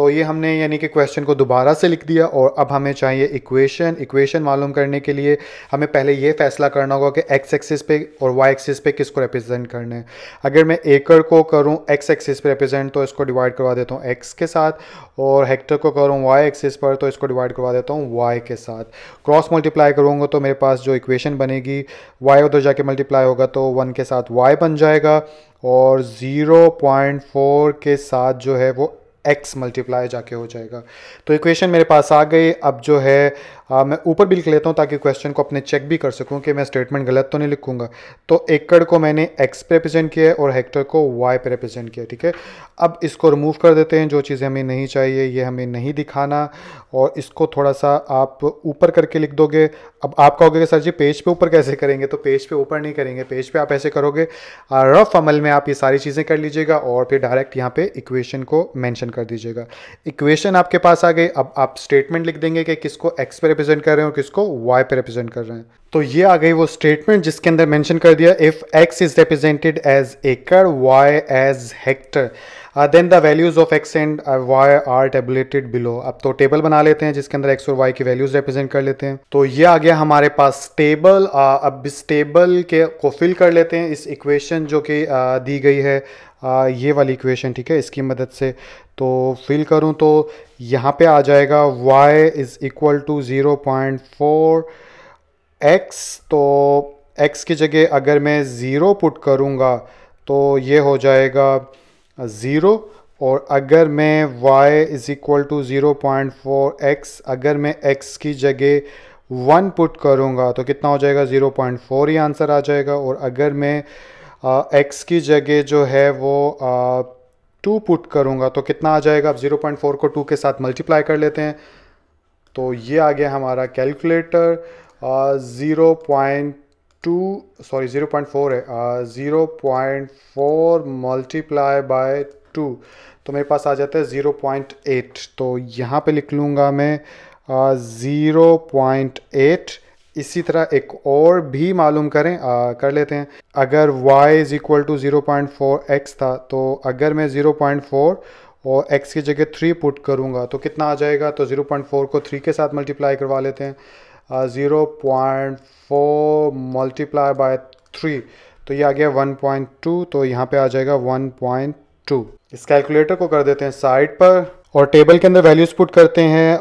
[SPEAKER 1] तो ये हमने यानी कि क्वेश्चन को दोबारा से लिख दिया और अब हमें चाहिए इक्वेशन इक्वेशन मालूम करने के लिए हमें पहले ये फैसला करना होगा कि एक्स एक्सिस पे और वाई एक्सिस पे किसको रिप्रेजेंट करना है। अगर मैं एकड़ को करूँ एक्स एक्सिस पे रिप्रेजेंट तो इसको डिवाइड करवा देता हूँ एक्स के साथ और हेक्टर को करूँ वाई एक्सिस पर तो इसको डिवाइड करवा देता हूँ वाई के साथ। क्रॉस मल्टीप्लाई करूँगा तो मेरे पास जो इक्वेशन बनेगी वाई उधर जाके मल्टीप्लाई होगा तो वन के साथ वाई बन जाएगा और ज़ीरो पॉइंट फोर के साथ जो है वो एक्स मल्टीप्लाई जाके हो जाएगा। तो इक्वेशन मेरे पास आ गई। अब जो है आ, मैं ऊपर भी लिख लेता हूँ ताकि क्वेश्चन को अपने चेक भी कर सकूँ कि मैं स्टेटमेंट गलत तो नहीं लिखूँगा। तो एकड़ को मैंने एक्स पे रिप्रेजेंट किया है और हेक्टर को वाई पे रिप्रेजेंट किया ठीक है? अब इसको रिमूव कर देते हैं। जो चीज़ें हमें नहीं चाहिए ये हमें नहीं दिखाना। और इसको थोड़ा सा आप ऊपर करके लिख दोगे। अब आप कहोगे कि सर जी पेज पे ऊपर कैसे करेंगे? तो पेज पे ऊपर नहीं करेंगे। पेज पे आप ऐसे करोगे। रफ अमल में आप ये सारी चीज़ें कर लीजिएगा और फिर डायरेक्ट यहाँ पे इक्वेशन को मेंशन कर दीजिएगा। इक्वेशन आपके पास आ गई। अब आप स्टेटमेंट लिख देंगे कि किसको एक्स पे रिप्रेजेंट कर रहे हैं और किसको वाई पे रिप्रेजेंट कर रहे हैं। तो ये आ गई वो स्टेटमेंट जिसके अंदर मेंशन कर दिया if x is represented as acre y as hectare then the values of x and y are tabulated below अब तो टेबल बना लेते हैं जिसके अंदर एक्स और वाई की वैल्यूज़ रिप्रेजेंट कर लेते हैं। तो ये आ गया हमारे पास टेबल uh, अब इस टेबल के को फिल कर लेते हैं। इस इक्वेशन जो कि uh, दी गई है uh, ये वाली इक्वेशन ठीक है इसकी मदद से। तो फिल करूँ तो यहाँ पे आ जाएगा y is equal to zero point four x तो x की जगह अगर मैं ज़ीरो पुट करूँगा तो ये हो जाएगा ज़ीरो, और अगर मैं y is equal to zero point four x अगर मैं x की जगह वन पुट करूँगा तो कितना हो जाएगा? ज़ीरो पॉइंट फोर ही आंसर आ जाएगा। और अगर मैं एक्स की जगह जो है वो टू पुट करूँगा तो कितना आ जाएगा? अब ज़ीरो पॉइंट फोर को टू के साथ मल्टीप्लाई कर लेते हैं। तो ये आ गया हमारा calculator zero point two sorry zero point four है zero point four multiply by two तो मेरे पास आ जाता है ज़ीरो पॉइंट एट तो यहाँ पे लिख लूँगा मैं ज़ीरो पॉइंट एट इसी तरह एक और भी मालूम करें आ, कर लेते हैं। अगर y is equal to zero point four x था तो अगर मैं ज़ीरो पॉइंट फोर और x की जगह थ्री पुट करूँगा तो कितना आ जाएगा? तो ज़ीरो पॉइंट फोर को थ्री के साथ मल्टीप्लाई करवा लेते हैं। Zero point four multiply by three तो ये आ गया वन पॉइंट टू तो यहाँ पे आ जाएगा वन पॉइंट टू इस कैलकुलेटर को कर देते हैं साइड पर और टेबल के अंदर वैल्यूज़ पुट करते हैं।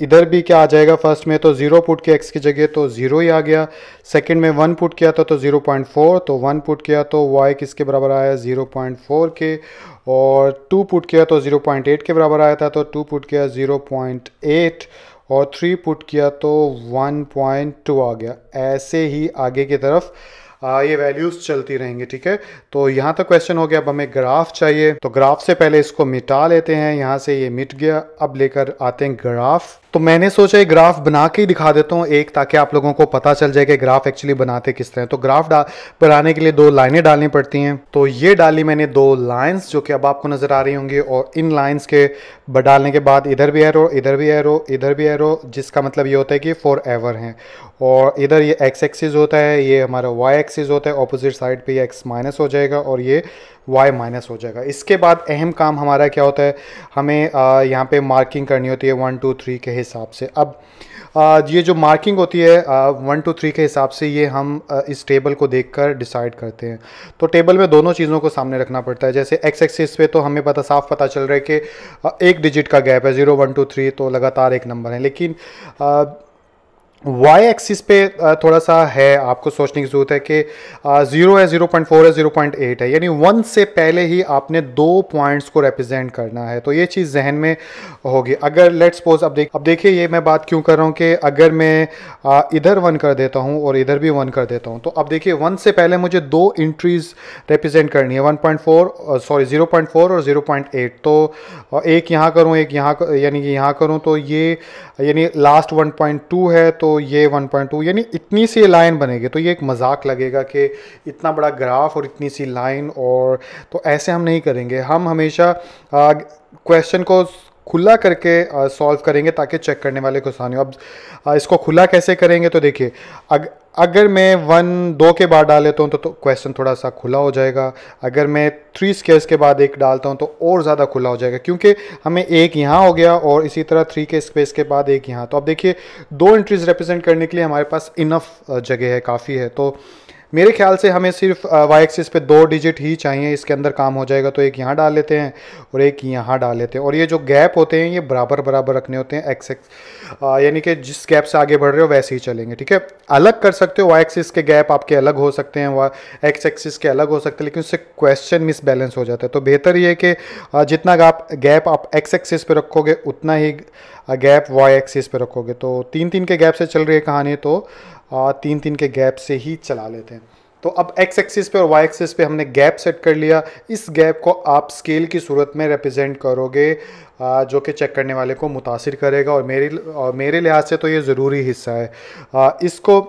[SPEAKER 1] इधर भी क्या आ जाएगा फ़र्स्ट में तो ज़ीरो पुट किया एक्स की जगह तो ज़ीरो ही आ गया। सेकंड में वन पुट किया था तो ज़ीरो पॉइंट फोर तो वन पुट किया तो वाई किसके बराबर आया? ज़ीरो पॉइंट फोर के। और टू पुट किया तो ज़ीरो पॉइंट एट के बराबर आया था तो टू पुट किया ज़ीरो पॉइंट एट और थ्री पुट किया तो वन पॉइंट टू आ गया। ऐसे ही आगे की तरफ़ ये वैल्यूज़ चलती रहेंगी, ठीक है? तो यहाँ तक क्वेश्चन हो गया, अब हमें ग्राफ चाहिए। तो ग्राफ से पहले इसको मिटा लेते हैं, यहाँ से ये मिट गया, अब लेकर आते हैं ग्राफ तो मैंने सोचा ये ग्राफ बना के ही दिखा देता हूँ, एक ताकि आप लोगों को पता चल जाए कि ग्राफ एक्चुअली बनाते किस तरह तो ग्राफ बनाने के लिए दो लाइनें डालनी पड़ती हैं। तो ये डाली मैंने दो लाइंस जो कि अब आपको नज़र आ रही होंगी, और इन लाइंस के डालने के बाद इधर भी एरो इधर भी एरो इधर भी एरो जिसका मतलब ये होता है कि फॉर एवर और इधर ये एक्स एक्सिस होता है, ये हमारा वाई एक्सिस होता है ऑपोजिट साइड पे ये एक्स माइनस हो जाएगा और ये वाई माइनस हो जाएगा। इसके बाद अहम काम हमारा क्या होता है? हमें यहाँ पे मार्किंग करनी होती है वन टू थ्री के हिसाब से। अब आ, ये जो मार्किंग होती है वन टू थ्री के हिसाब से ये हम आ, इस टेबल को देखकर डिसाइड करते हैं। तो टेबल में दोनों चीज़ों को सामने रखना पड़ता है। जैसे एक्स एक्सिस पे तो हमें पता साफ़ पता चल रहा है कि एक डिजिट का गैप है ज़ीरो वन टू थ्री तो लगातार एक नंबर है। लेकिन आ, वाई एक्सिस पे थोड़ा सा है, आपको सोचने की ज़रूरत है कि ज़ीरो है ज़ीरो पॉइंट फोर है ज़ीरो पॉइंट एट है। यानी वन से पहले ही आपने दो पॉइंट्स को रिप्रेजेंट करना है तो ये चीज़ जहन में होगी। अगर लेट सपोज़ अब देख, अब देखिए, ये मैं बात क्यों कर रहा हूँ कि अगर मैं इधर वन कर देता हूँ और इधर भी वन कर देता हूँ तो अब देखिए वन से पहले मुझे दो इंट्रीज रिप्रेजेंट करनी है one point four sorry zero point four और ज़ीरो पॉइंट एट तो एक यहाँ करूँ, एक यहाँ यानी कि यहाँ करूँ तो ये, यानी लास्ट वन पॉइंट टू है तो तो ये 1.2 यानी इतनी सी लाइन बनेगी तो ये एक मज़ाक लगेगा कि इतना बड़ा ग्राफ और इतनी सी लाइन और तो ऐसे हम नहीं करेंगे। हम हमेशा क्वेश्चन को खुला करके सॉल्व करेंगे ताकि चेक करने वाले को आसानी हो। अब इसको खुला कैसे करेंगे तो देखिए अग, अगर मैं वन दो के बाद डाल लेता हूँ तो, तो क्वेश्चन थोड़ा सा खुला हो जाएगा। अगर मैं थ्री स्केयर्स के बाद एक डालता हूँ तो और ज़्यादा खुला हो जाएगा क्योंकि हमें एक यहाँ हो गया और इसी तरह थ्री के स्पेस के बाद एक यहाँ। तो अब देखिए दो एंट्रीज रिप्रेजेंट करने के लिए हमारे पास इनफ जगह है काफ़ी है। तो मेरे ख्याल से हमें सिर्फ़ वाई एक्सिस पे दो डिजिट ही चाहिए, इसके अंदर काम हो जाएगा तो एक यहाँ डाल लेते हैं और एक यहाँ डाल लेते हैं। और ये जो गैप होते हैं, ये बराबर बराबर रखने होते हैं एक्स एक्स यानी कि जिस गैप से आगे बढ़ रहे हो, वैसे ही चलेंगे, ठीक है? अलग कर सकते हो वाई एक्सिस के गैप आपके अलग हो सकते हैं एक्स एक्सिस के अलग हो सकते हैं, लेकिन उससे क्वेश्चन मिसबैलेंस हो जाता है। तो बेहतर ये कि जितना गैप आप एक्स एक्सिस पे रखोगे, उतना ही गैप वाई एक्सिस पे रखोगे। तो तीन तीन के गैप से चल रही है कहानी तो तीन तीन के गैप से ही चला लेते हैं। तो अब एक्स एक्सिस पे और वाई एक्सिस पे हमने गैप सेट कर लिया। इस गैप को आप स्केल की सूरत में रिप्रेजेंट करोगे जो कि चेक करने वाले को मुतासर करेगा। और मेरे और मेरे लिहाज से तो ये ज़रूरी हिस्सा है। इसको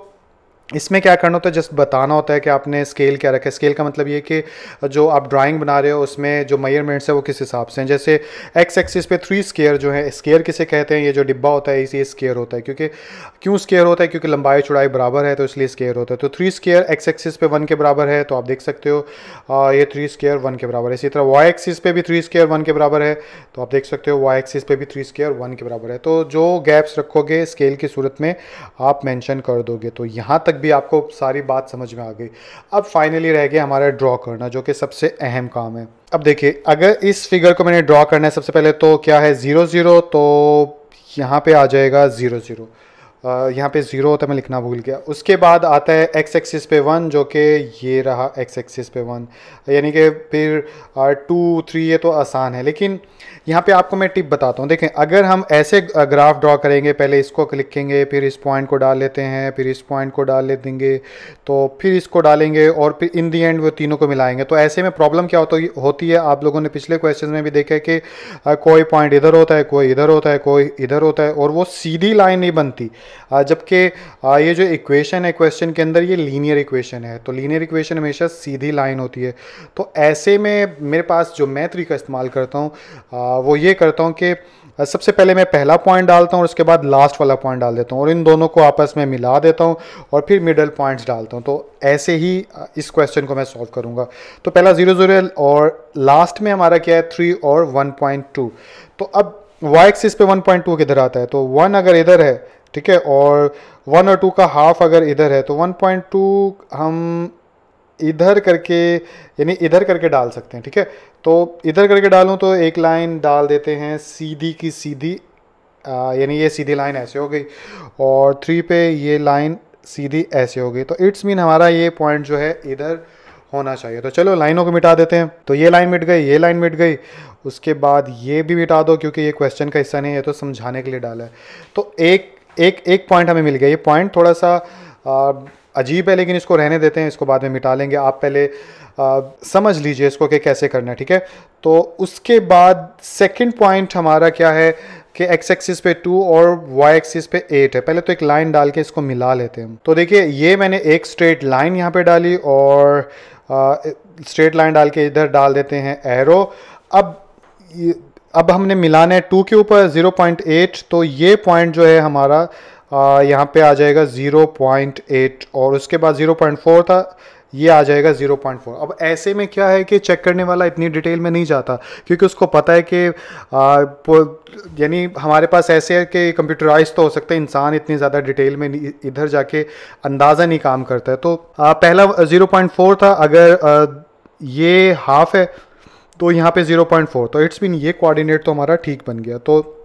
[SPEAKER 1] इसमें क्या करना होता है? जस्ट बताना होता है कि आपने स्केल क्या रखा है? स्केल का मतलब ये कि जो आप ड्राइंग बना रहे हो, उसमें जो मेयरमेंट्स है, वो किस हिसाब से हैं? जैसे एक्स एक्सिस पे थ्री स्केयर जो है स्केयर किसे कहते हैं? ये जो डिब्बा होता है इसी स्केयर होता है, क्योंकि क्यों स्केयर होता है? क्योंकि लंबाई चौड़ाई बराबर है तो इसलिए स्केयर होता है। तो थ्री स्केयर एक्स एक्सिस पे वन के बराबर है तो आप देख सकते हो ये थ्री स्केयर वन के बराबर है। इसी तरह वाई एक्सिस पे भी थ्री स्केयर वन के बराबर है तो आप देख सकते हो वाई एक्सिस पे भी थ्री स्केयर वन के बराबर है। तो जो गैप्स रखोगे स्केल की सूरत में, आप मैंशन कर दोगे। तो यहाँ तक भी आपको सारी बात समझ में आ गई। अब फाइनली रह गया हमारा ड्रॉ करना, जो कि सबसे अहम काम है। अब देखिए, अगर इस फिगर को मैंने ड्रॉ करना है, सबसे पहले तो क्या है? ज़ीरो ज़ीरो तो यहाँ पे आ जाएगा ज़ीरो ज़ीरो यहाँ पे ज़ीरो होता है, मैं लिखना भूल गया। उसके बाद आता है एक्स एक्सिस पे वन, जो कि ये रहा एक्स एक्सिस पे वन। यानी कि फिर टू थ्री ये तो आसान है। लेकिन यहाँ पे आपको मैं टिप बताता हूँ। देखें, अगर हम ऐसे ग्राफ ड्रॉ करेंगे, पहले इसको लिखेंगे, फिर इस पॉइंट को डाल लेते हैं, फिर इस पॉइंट को डाल ले देंगे तो फिर इसको डालेंगे और फिर इन दी एंड वो तीनों को मिलाएँगे। तो ऐसे में प्रॉब्लम क्या होता, होती है? आप लोगों ने पिछले क्वेश्चन में भी देखा है कि कोई पॉइंट इधर होता है, कोई इधर होता है, कोई इधर होता है, और वो सीधी लाइन नहीं बनती। जबकि ये जो इक्वेशन है क्वेश्चन के अंदर, ये लीनियर इक्वेशन है। तो लीनियर इक्वेशन हमेशा सीधी लाइन होती है। तो ऐसे में मेरे पास जो मैं तरीका इस्तेमाल करता हूँ वो ये करता हूँ कि सबसे पहले मैं पहला पॉइंट डालता हूँ और उसके बाद लास्ट वाला पॉइंट डाल देता हूँ और इन दोनों को आपस में मिला देता हूँ और फिर मिडल पॉइंट्स डालता हूँ। तो ऐसे ही इस क्वेश्चन को मैं सॉल्व करूँगा। तो पहला ज़ीरो ज़ीरो और लास्ट में हमारा क्या है? थ्री और वन पॉइंट टू तो अब वाई एक्सिस पे वन पॉइंट टू किधर आता है? तो वन अगर इधर है ठीक है, और वन और टू का हाफ़ अगर इधर है तो वन पॉइंट टू हम इधर करके, यानी इधर करके डाल सकते हैं, ठीक है? तो इधर करके डालूँ तो एक लाइन डाल देते हैं सीधी की सीधी यानी ये सीधी लाइन ऐसे हो गई, और थ्री पे ये लाइन सीधी ऐसे हो गई तो इट्स मीन हमारा ये पॉइंट जो है इधर होना चाहिए। तो चलो लाइनों को मिटा देते हैं तो ये लाइन मिट गई, ये लाइन मिट गई, उसके बाद ये भी मिटा दो, क्योंकि ये क्वेश्चन का हिस्सा नहीं है तो समझाने के लिए डाला है। तो एक एक एक पॉइंट हमें मिल गया। ये पॉइंट थोड़ा सा अजीब है लेकिन इसको रहने देते हैं इसको बाद में मिटा लेंगे। आप पहले आ, समझ लीजिए इसको कि कैसे करना है ठीक है? तो उसके बाद सेकंड पॉइंट हमारा क्या है कि एक्स एक्सिस पे टू और वाई एक्सिस पे एट है। पहले तो एक लाइन डाल के इसको मिला लेते हैं। तो देखिए ये मैंने एक स्ट्रेट लाइन यहाँ पे डाली और स्ट्रेट लाइन डाल के इधर डाल देते हैं एरो अब अब हमने मिलाना है टू के ऊपर ज़ीरो पॉइंट एट तो ये पॉइंट जो है हमारा यहाँ पे आ जाएगा ज़ीरो पॉइंट एट और उसके बाद ज़ीरो पॉइंट फोर था ये आ जाएगा 0.4 अब ऐसे में क्या है कि चेक करने वाला इतनी डिटेल में नहीं जाता क्योंकि उसको पता है कि यानी हमारे पास ऐसे है कि कंप्यूटराइज तो हो सकता है इंसान इतनी ज़्यादा डिटेल में इधर जाके अंदाज़ा नहीं काम करता है। तो आ, पहला 0.4 था अगर आ, ये हाफ़ है तो यहाँ पे 0.4 तो इट्स बीन ये कोऑर्डिनेट तो हमारा ठीक बन गया। तो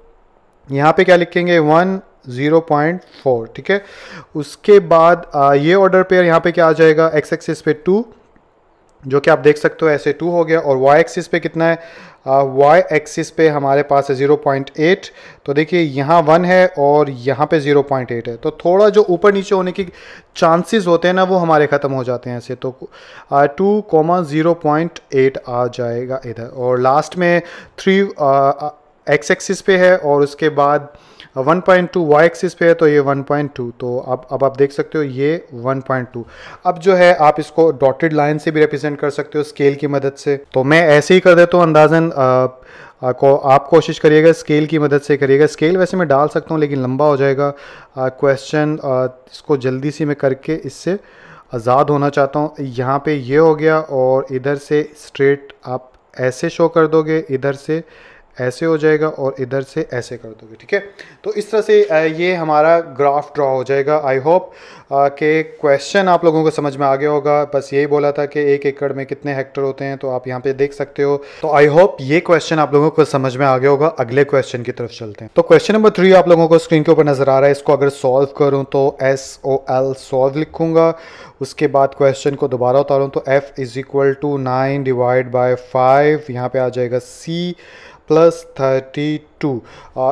[SPEAKER 1] यहाँ पे क्या लिखेंगे? वन 0.4 ठीक है? उसके बाद ये ऑर्डर पेयर यहाँ पे क्या आ जाएगा? एक्स एक्सिस पे टू जो कि आप देख सकते हो, ऐसे टू हो गया और वाई एक्सिस पे कितना है? वाई एक्सिस पे हमारे पास है 0.8 तो देखिए यहाँ वन है और यहाँ पे 0.8 है। तो थोड़ा जो ऊपर नीचे होने की चांसेस होते हैं ना, वो हमारे ख़त्म हो जाते हैं ऐसे। तो two comma zero point eight आ जाएगा इधर और लास्ट में थ्री एक्स एक्सिस पे है और उसके बाद 1.2 पॉइंट टू वाई एक्सिस पे है तो ये 1.2 तो अब अब आप देख सकते हो ये 1.2 अब जो है, आप इसको डॉटेड लाइन से भी रिप्रेजेंट कर सकते हो स्केल की मदद से। तो मैं ऐसे ही कर देता हूँ अंदाजन को, आप कोशिश करिएगा स्केल की मदद से करिएगा। स्केल वैसे मैं डाल सकता हूँ, लेकिन लंबा हो जाएगा। क्वेश्चन इसको जल्दी सी मैं करके इससे आज़ाद होना चाहता हूँ। यहाँ पे ये हो गया और इधर से स्ट्रेट आप ऐसे शो कर दोगे, इधर से ऐसे हो जाएगा और इधर से ऐसे कर दोगे, ठीक है? तो इस तरह से ये हमारा ग्राफ ड्रॉ हो जाएगा। आई होप के क्वेश्चन आप लोगों को समझ में आ गया होगा। बस यही बोला था कि एक एकड़ में कितने हेक्टर होते हैं तो आप यहाँ पे देख सकते हो। तो आई होप ये क्वेश्चन आप लोगों को समझ में आ गया होगा। अगले क्वेश्चन की तरफ़ चलते हैं। तो क्वेश्चन नंबर थ्री आप लोगों को स्क्रीन के ऊपर नज़र आ रहा है। इसको अगर सॉल्व करूँ तो एस ओ एल सॉल्व लिखूँगा। उसके बाद क्वेश्चन को दोबारा उतारूँ तो F is equal to nine divide by five यहाँ पे आ जाएगा सी प्लस थर्टी टू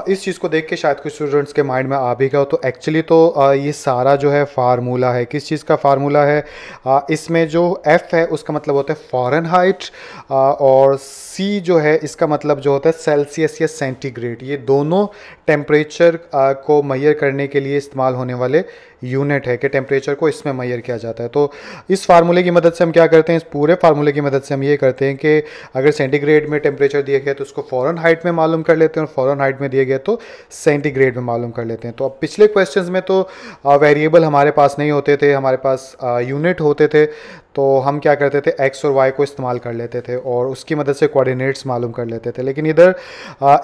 [SPEAKER 1] इस चीज़ को देख के शायद कुछ स्टूडेंट्स के माइंड में आ भी गया तो एक्चुअली तो uh, ये सारा जो है फार्मूला है किस चीज़ का फार्मूला है? Uh, इसमें जो एफ़ है उसका मतलब होता है फॉरन हाइट uh, और सी जो है इसका मतलब जो होता है सेल्सियस या सेंटीग्रेड ये दोनों टेम्परेचर को मैयर करने के लिए इस्तेमाल होने वाले यूनिट है कि टेम्परेचर को इसमें मैयर किया जाता है। तो इस फार्मूले की मदद से हम क्या करते हैं? इस पूरे फार्मूले की मदद से हम ये करते हैं कि अगर सेंटीग्रेड में टेम्परेचर दिया गया तो उसको फ़ौरन हाइट में मालूम कर लेते हैं और फ़ौरन हाइट में दिया गया तो सेंटीग्रेड में मालूम कर लेते हैं। तो अब पिछले क्वेश्चन में तो वेरिएबल हमारे पास नहीं होते थे, हमारे पास यूनिट होते थे। तो हम क्या करते थे एक्स और वाई को इस्तेमाल कर लेते थे और उसकी मदद से कोऑर्डिनेट्स मालूम कर लेते थे। लेकिन इधर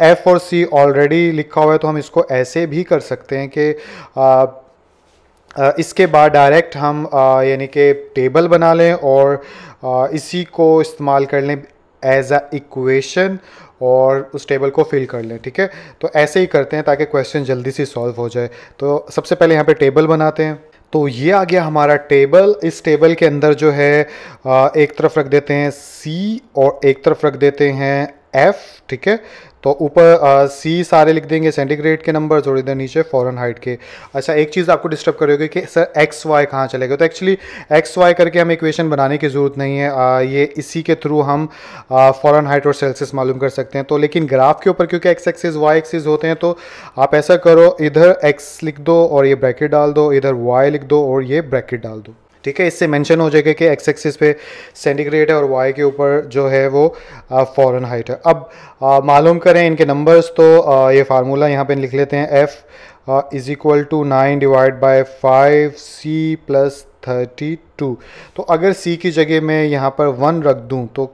[SPEAKER 1] एफ़ और सी ऑलरेडी लिखा हुआ है तो हम इसको ऐसे भी कर सकते हैं कि इसके बाद डायरेक्ट हम यानी कि टेबल बना लें और इसी को इस्तेमाल कर लें एज अ इक्वेशन और उस टेबल को फिल कर लें, ठीक है? तो ऐसे ही करते हैं ताकि क्वेश्चन जल्दी से सॉल्व हो जाए। तो सबसे पहले यहाँ पे टेबल बनाते हैं। तो ये आ गया हमारा टेबल इस टेबल के अंदर जो है एक तरफ़ रख देते हैं सी और एक तरफ़ रख देते हैं एफ़ ठीक है? तो ऊपर सी सारे लिख देंगे सेंटीग्रेड के नंबर्स और इधर नीचे फॉरन हाइट के। अच्छा एक चीज़ आपको डिस्टर्ब करोगे कि सर एक्स वाई कहाँ चलेगा तो एक्चुअली एक्स वाई करके हम इक्वेशन बनाने की ज़रूरत नहीं है। आ, ये इसी के थ्रू हम फॉरन हाइट और सेल्सियस मालूम कर सकते हैं। तो लेकिन ग्राफ के ऊपर क्योंकि एक्स एक्सिस वाई एक्सिस होते हैं तो आप ऐसा करो इधर एक्स लिख दो और ये ब्रैकेट डाल दो इधर वाई लिख दो और ये ब्रैकेट डाल दो। ठीक है इससे मेंशन हो जाएगा कि एक्स एक्सिस पे सेंटीग्रेड है और वाई के ऊपर जो है वो फॉरन हाइट है। अब मालूम करें इनके नंबर्स तो आ, ये फार्मूला यहाँ पे लिख लेते हैं F is equal to nine divide by five C plus thirty two तो अगर सी की जगह मैं यहाँ पर वन रख दूँ तो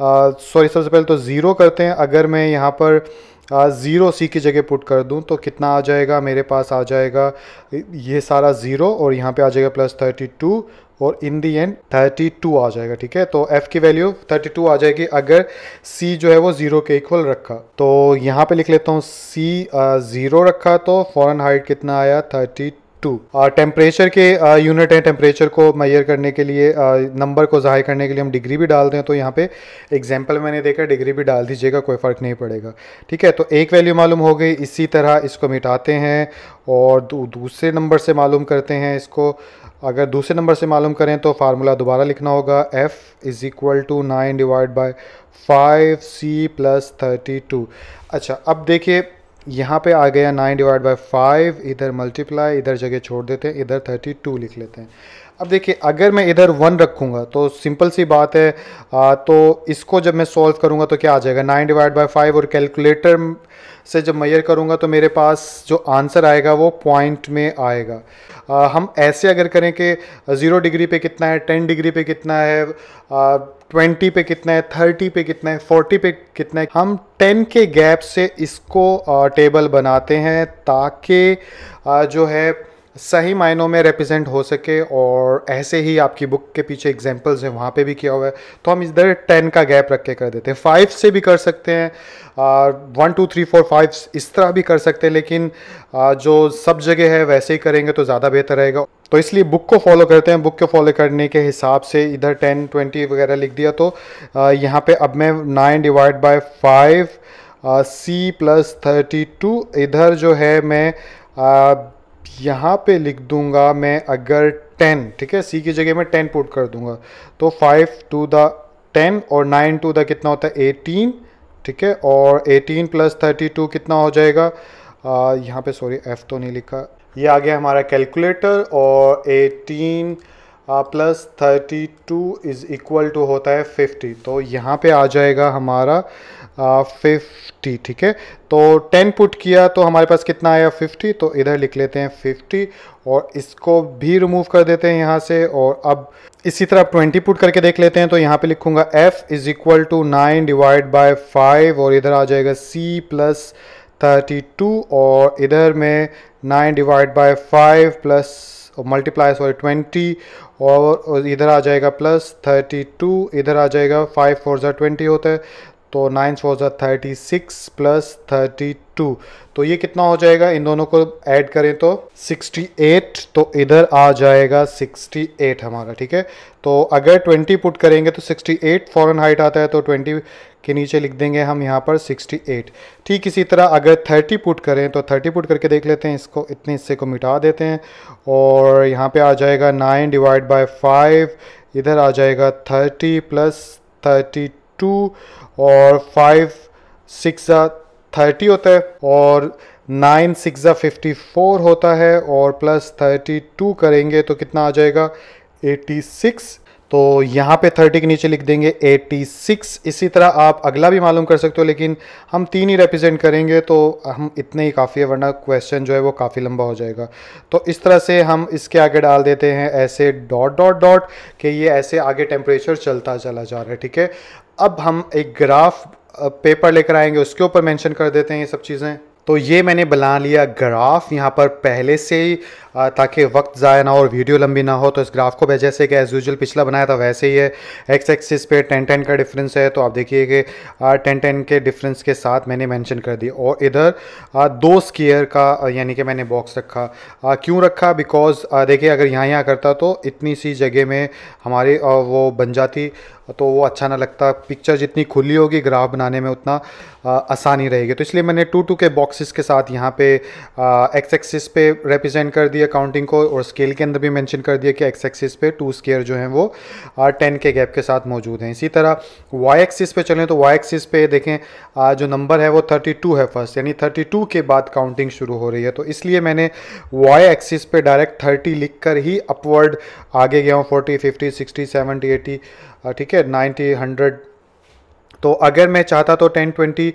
[SPEAKER 1] सॉरी सबसे पहले तो ज़ीरो करते हैं। अगर मैं यहाँ पर ज़ीरो सी की जगह पुट कर दूँ तो कितना आ जाएगा? मेरे पास आ जाएगा ये सारा ज़ीरो और यहाँ पे आ जाएगा प्लस थर्टी टू और in the end thirty two आ जाएगा, ठीक है? तो एफ़ की वैल्यू थर्टी टू आ जाएगी। अगर सी जो है वो ज़ीरो के इक्वल रखा तो यहाँ पे लिख लेता हूँ सी ज़ीरो रखा तो फॉरन हाइट कितना आया? थर्टी टू टेम्परेचर के यूनिट हैं टेम्परेचर को मैयर करने के लिए नंबर को ज़ाहिर करने के लिए हम डिग्री भी डाल दें तो यहाँ पे एग्जांपल मैंने देखा डिग्री भी डाल दीजिएगा कोई फ़र्क नहीं पड़ेगा। ठीक है तो एक वैल्यू मालूम हो गई इसी तरह इसको मिटाते हैं और दू, दूसरे नंबर से मालूम करते हैं इसको। अगर दूसरे नंबर से मालूम करें तो फार्मूला दोबारा लिखना होगा F is equal to nine divide by five C plus thirty two अच्छा अब देखिए यहाँ पे आ गया नाइन डिवाइड बाई फाइव इधर मल्टीप्लाई इधर जगह छोड़ देते हैं इधर थर्टी टू लिख लेते हैं। अब देखिए अगर मैं इधर वन रखूँगा तो सिंपल सी बात है आ, तो इसको जब मैं सॉल्व करूँगा तो क्या आ जाएगा? नाइन डिवाइड बाई फाइव और कैलकुलेटर से जब मैयर करूँगा तो मेरे पास जो आंसर आएगा वो पॉइंट में आएगा। आ, हम ऐसे अगर करें कि ज़ीरो डिग्री पे कितना है टेन डिग्री पे कितना है ट्वेंटी पे कितना है, थर्टी पे कितना है, फोर्टी पे कितना है, हम टेन के गैप से इसको टेबल बनाते हैं ताकि जो है सही मायनों में रिप्रेजेंट हो सके और ऐसे ही आपकी बुक के पीछे एग्जांपल्स हैं वहाँ पे भी किया हुआ है। तो हम इधर टेन का गैप रख के कर देते हैं। फाइव से भी कर सकते हैं one two three four five इस तरह भी कर सकते हैं लेकिन आ, जो सब जगह है वैसे ही करेंगे तो ज़्यादा बेहतर रहेगा। तो इसलिए बुक को फॉलो करते हैं। बुक को फॉलो करने के हिसाब से इधर टेन ट्वेंटी वगैरह लिख दिया तो यहाँ पे अब मैं nine divide by five C plus thirty two इधर जो है मैं यहाँ पे लिख दूँगा मैं अगर टेन ठीक है? सी की जगह मैं टेन पुट कर दूँगा। तो फाइव टू द टेन और नाइन टू द कितना होता है? एटीन ठीक है? और एटीन प्लस थर्टी टू कितना हो जाएगा? आ, यहाँ पे सॉरी एफ़ तो नहीं लिखा। ये आ गया हमारा कैलकुलेटर और 18 plus thirty two is equal to होता है 50 तो यहाँ पे आ जाएगा हमारा फिफ्टी, ठीक है? तो 10 पुट किया तो हमारे पास कितना आया 50 तो इधर लिख लेते हैं 50 और इसको भी रिमूव कर देते हैं यहाँ से और अब इसी तरह 20 पुट करके देख लेते हैं तो यहाँ पे लिखूँगा f is equal to nine divide by five और इधर आ जाएगा c प्लस थर्टी टू और इधर में nine divide by five plus multiply sorry twenty और इधर आ जाएगा प्लस थर्टी टू इधर आ जाएगा फाइव फोर ज़ा ट्वेंटी होता है। तो नाइन फोर ज़ा thirty six plus thirty two तो ये कितना हो जाएगा? इन दोनों को ऐड करें तो सिक्सटी एट तो इधर आ जाएगा सिक्सटी एट हमारा, ठीक है? तो अगर ट्वेंटी पुट करेंगे तो सिक्सटी एट फ़ौरन हाइट आता है तो ट्वेंटी के नीचे लिख देंगे हम यहाँ पर 68 ठीक इसी तरह अगर 30 पुट करें तो 30 पुट करके देख लेते हैं, इसको इतने हिस्से को मिटा देते हैं। और यहाँ पर आ जाएगा नाइन डिवाइड बाई फाइव इधर आ जाएगा 30 प्लस 32 और फाइव सिक्स थर्टी होता है और नाइन सिक्स फिफ्टी फोर होता है और प्लस थर्टी टू करेंगे तो कितना आ जाएगा? Eighty six. तो यहाँ पे 30 के नीचे लिख देंगे 86 इसी तरह आप अगला भी मालूम कर सकते हो, लेकिन हम तीन ही रिप्रेजेंट करेंगे तो हम इतने ही काफ़ी है, वरना क्वेश्चन जो है वो काफ़ी लंबा हो जाएगा। तो इस तरह से हम इसके आगे डाल देते हैं ऐसे डॉट डॉट डॉट कि ये ऐसे आगे टेम्परेचर चलता चला जा रहा है, ठीक है? अब हम एक ग्राफ पेपर लेकर आएँगे, उसके ऊपर मेंशन कर देते हैं ये सब चीज़ें। तो ये मैंने बना लिया ग्राफ यहाँ पर पहले से ही। ताकि वक्त ज़ाया ना हो और वीडियो लंबी ना हो तो इस ग्राफ को मैं जैसे कि एज़ यूजल पिछला बनाया था, वैसे ही है एक्स एक्सिस पे टेन टेन का डिफरेंस है तो आप देखिए कि टेन टेन के डिफरेंस के साथ मैंने मेंशन कर दी। और इधर दो स्कीयर का यानी कि मैंने बॉक्स रखा। क्यों रखा? बिकॉज़ देखिए, अगर यहाँ यहाँ करता तो इतनी सी जगह में हमारी वो बन जाती तो वो अच्छा ना लगता। पिक्चर जितनी खुली होगी ग्राफ बनाने में उतना आसानी रहेगी। तो इसलिए मैंने टू टू के बॉक्सेस के साथ यहाँ पे एक्स एक्सिस पे रिप्रेजेंट कर दिया। काउंटिंग को और स्केल के अंदर भी मेंशन कर दिया कि एक्स एक्सिस पे टू स्केयर जो हैं वो टेन के गैप के साथ मौजूद हैं। इसी तरह वाई एक्सिस पे चलें तो वाई एक्सिस पे देखें आ, जो नंबर है वो थर्टी टू है फ़र्स्ट यानी थर्टी टू के बाद काउंटिंग शुरू हो रही है। तो इसलिए मैंने वाई एक्सिस पे डायरेक्ट थर्टी लिख कर ही अपवर्ड आगे गया हूँ forty fifty sixty seventy eighty ठीक है नाइन्टी हंड्रेड तो अगर मैं चाहता तो टेन ट्वेंटी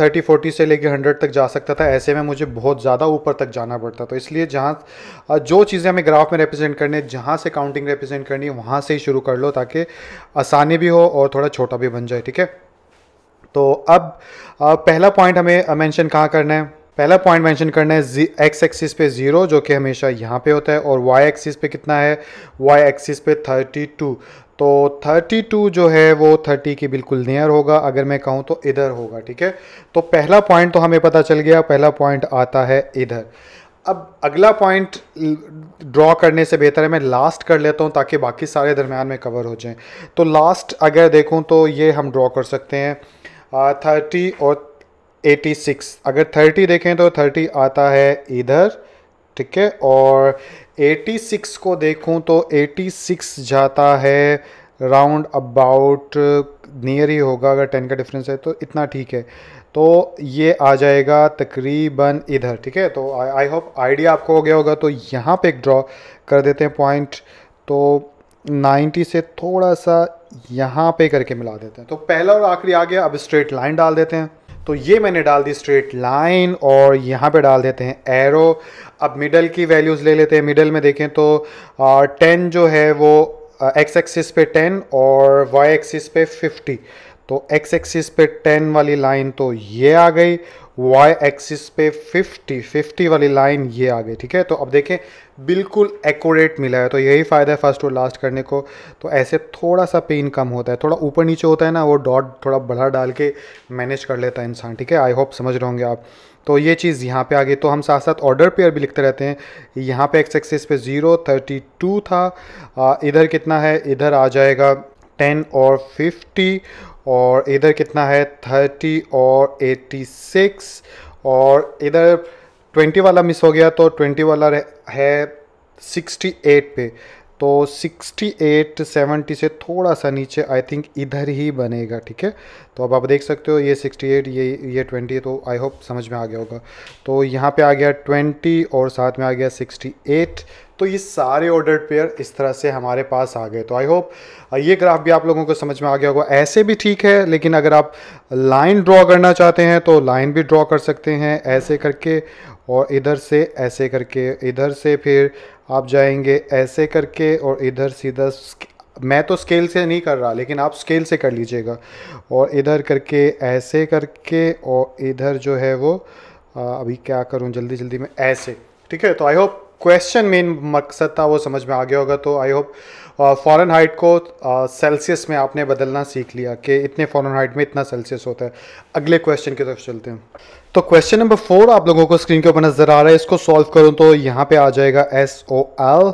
[SPEAKER 1] थर्टी फोर्टी से लेकर हंड्रेड तक जा सकता था, ऐसे में मुझे बहुत ज़्यादा ऊपर तक जाना पड़ता। तो इसलिए जहाँ जो चीज़ें हमें ग्राफ में रिप्रेजेंट करनी है, जहाँ से काउंटिंग रिप्रेजेंट करनी है, वहाँ से ही शुरू कर लो ताकि आसानी भी हो और थोड़ा छोटा भी बन जाए, ठीक है? तो अब पहला पॉइंट हमें मैंशन कहाँ करना है? पहला पॉइंट मेंशन करना है एक्स एक्सिस पे ज़ीरो जो कि हमेशा यहाँ पे होता है, और वाई एक्सिस पे कितना है? वाई एक्सिस पे थर्टी टू तो 32 जो है, वो 30 की बिल्कुल नियर होगा, अगर मैं कहूँ तो इधर होगा, ठीक है? तो पहला पॉइंट तो हमें पता चल गया, पहला पॉइंट आता है इधर. अब अगला पॉइंट ड्रॉ करने से बेहतर है, मैं लास्ट कर लेता हूँ, ताकि बाकी सारे दरमियान में कवर हो जाएँ. तो लास्ट अगर देखूँ तो ये हम ड्रॉ कर सकते हैं थर्टी और एटी सिक्स। अगर थर्टी देखें तो थर्टी आता है इधर, ठीक है? और 86 को देखूँ तो 86 जाता है राउंड अबाउट नियर ही होगा अगर 10 का डिफरेंस है तो इतना ठीक है। तो ये आ जाएगा तकरीबन इधर, ठीक है? तो आई होप आइडिया आपको हो गया होगा तो यहाँ पे एक ड्रॉ कर देते हैं पॉइंट तो 90 से थोड़ा सा यहाँ पे करके मिला देते हैं। तो पहला और आखिरी आ गया, अब स्ट्रेट लाइन डाल देते हैं। तो ये मैंने डाल दी स्ट्रेट लाइन और यहाँ पे डाल देते हैं एरो अब मिडल की वैल्यूज़ ले लेते हैं। मिडल में देखें तो टेन जो है वो एक्स एक्सिस पे टेन और वाई एक्सिस पे फिफ्टी तो एक्स एक्सिस पे टेन वाली लाइन तो ये आ गई वाई एक्सिस पे 50 50 वाली लाइन ये आ गई, ठीक है? तो अब देखें बिल्कुल एक्यूरेट मिला है। तो यही फ़ायदा है फ़र्स्ट और लास्ट करने को। तो ऐसे थोड़ा सा पेन कम होता है। थोड़ा ऊपर नीचे होता है ना वो डॉट थोड़ा बढ़ा डाल के मैनेज कर लेता है इंसान ठीक है? आई होप समझ रहे होंगे आप। तो ये चीज़ यहाँ पे आ गई। तो हम साथ साथ ऑर्डर पेयर भी लिखते रहते हैं। यहाँ पे एक्स एक्सिस पे ज़ीरो थर्टी टू था। आ, इधर कितना है? इधर आ जाएगा टेन और फिफ्टी और इधर कितना है? थर्टी और एट्टी सिक्स और इधर ट्वेंटी वाला मिस हो गया तो ट्वेंटी वाला है सिक्सटी एट पे। तो 68 70 से थोड़ा सा नीचे आई थिंक इधर ही बनेगा, ठीक है? तो अब आप देख सकते हो, ये 68 ये ये 20 तो आई होप समझ में आ गया होगा। तो यहाँ पे आ गया 20 और साथ में आ गया 68 तो ये सारे ऑर्डर पेयर इस तरह से हमारे पास आ गए। तो आई होप ये ग्राफ भी आप लोगों को समझ में आ गया होगा। ऐसे भी ठीक है, लेकिन अगर आप लाइन ड्रॉ करना चाहते हैं तो लाइन भी ड्रॉ कर सकते हैं। ऐसे करके और इधर से ऐसे करके इधर से फिर आप जाएँगे ऐसे करके और इधर सीधा मैं तो स्केल से नहीं कर रहा लेकिन आप स्केल से कर लीजिएगा। और इधर करके ऐसे करके और इधर जो है वो आ, अभी क्या करूँ जल्दी जल्दी में ऐसे। ठीक है तो आई होप क्वेश्चन मेन मकसद था वो समझ में आ गया होगा तो आई होप फॉरेन हाइट को सेल्सियस में आपने बदलना सीख लिया कि इतने फ़ॉरन हाइट में इतना सेल्सियस होता है। अगले क्वेश्चन की तरफ़ चलते हैं। तो क्वेश्चन नंबर फोर आप लोगों को स्क्रीन के ऊपर नज़र आ रहा है। इसको सॉल्व करूँ तो यहाँ पे आ जाएगा एस ओ एल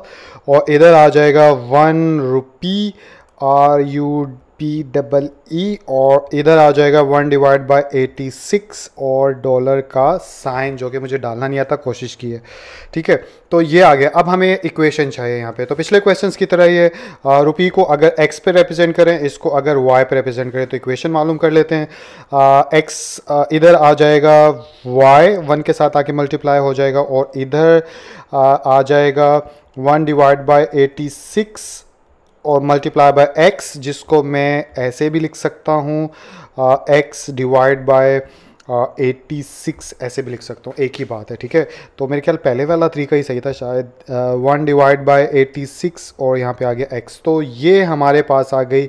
[SPEAKER 1] और इधर आ जाएगा one rupee R U P double E और इधर आ जाएगा one divide by eighty six और डॉलर का साइन जो कि मुझे डालना नहीं आता कोशिश की है। ठीक है? तो ये आ गया। अब हमें इक्वेशन चाहिए यहाँ पे। तो पिछले क्वेश्चंस की तरह ये रुपी को अगर एक्स पे रिप्रेजेंट करें इसको अगर वाई पे रिप्रेजेंट करें तो इक्वेशन मालूम कर लेते हैं। एक्स इधर आ जाएगा वाई वन के साथ आके मल्टीप्लाई हो जाएगा और इधर आ, आ जाएगा one divide by eighty six और मल्टीप्लाई बाय एक्स जिसको मैं ऐसे भी लिख सकता हूँ X divide by eighty six ऐसे भी लिख सकता हूँ। एक ही बात है, ठीक है? तो मेरे ख्याल पहले वाला तरीका ही सही था शायद। One divide by eighty six और यहाँ पे आ गया एक्स तो ये हमारे पास आ गई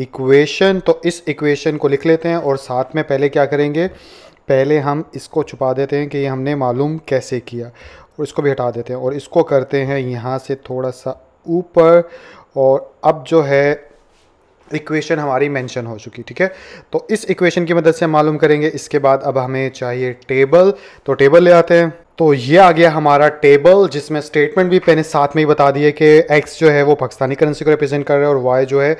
[SPEAKER 1] इक्वेशन तो इस इक्वेशन को लिख लेते हैं और साथ में पहले क्या करेंगे? पहले हम इसको छुपा देते हैं कि ये हमने मालूम कैसे किया। और इसको भी हटा देते हैं और इसको करते हैं यहाँ से थोड़ा सा ऊपर। और अब जो है इक्वेशन हमारी मेंशन हो चुकी, ठीक है? तो इस इक्वेशन की मदद से हम मालूम करेंगे, इसके बाद अब हमें चाहिए टेबल तो टेबल ले आते हैं। तो ये आ गया हमारा टेबल जिसमें स्टेटमेंट भी मैंने साथ में ही बता दिए कि एक्स जो है वो पाकिस्तानी करेंसी को रिप्रेजेंट कर रहा है और वाई जो है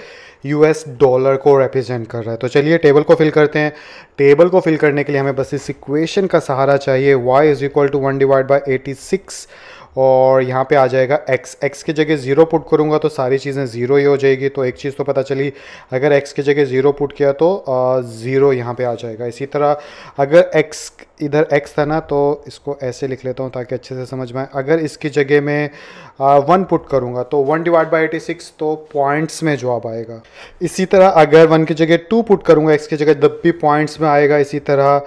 [SPEAKER 1] यूएस डॉलर को रिप्रेजेंट कर रहा है। तो चलिए टेबल को फिल करते हैं। टेबल को फिल करने के लिए हमें बस इस इक्वेशन का सहारा चाहिए Y is equal to one divide by eighty six और यहाँ पे आ जाएगा x x की जगह ज़ीरो पुट करूँगा तो सारी चीज़ें ज़ीरो ही हो जाएगी। तो एक चीज़ तो पता चली, अगर x की जगह ज़ीरो पुट किया तो ज़ीरो यहाँ पे आ जाएगा। इसी तरह अगर x इधर x था ना तो इसको ऐसे लिख लेता हूँ ताकि अच्छे से समझ में आए। अगर इसकी जगह में वन पुट करूँगा तो one divide by eighty six तो पॉइंट्स में जवाब आएगा। इसी तरह अगर वन की जगह टू पुट करूँगा एक्स की जगह तब भी पॉइंट्स में आएगा, इसी तरह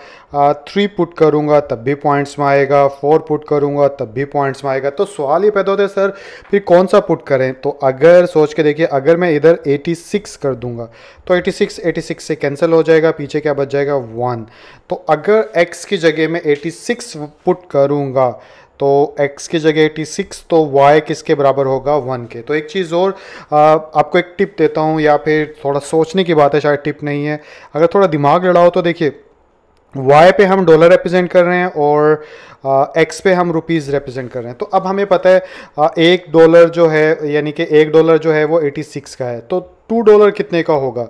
[SPEAKER 1] थ्री पुट करूँगा तब भी पॉइंट्स में आएगा फोर पुट करूँगा तब भी पॉइंट्स में आएगा। तो सवाल ये पैदा होता है सर फिर कौन सा पुट करें? तो अगर सोच के देखिए अगर मैं इधर 86 कर दूँगा तो 86 86 से कैंसिल हो जाएगा पीछे क्या बच जाएगा? वन तो अगर x की जगह में 86 पुट करूँगा तो x की जगह 86 तो y किसके बराबर होगा? वन के। तो एक चीज़ और आ, आपको एक टिप देता हूँ या फिर थोड़ा सोचने की बात है शायद टिप नहीं है। अगर थोड़ा दिमाग लड़ाओ तो देखिए वाई पे हम डॉलर रिप्रेजेंट कर रहे हैं और एक्स पे हम रुपीज़ रिप्रेजेंट कर रहे हैं। तो अब हमें पता है आ, एक डॉलर जो है यानी कि एक डॉलर जो है वो 86 का है। तो टू डॉलर कितने का होगा?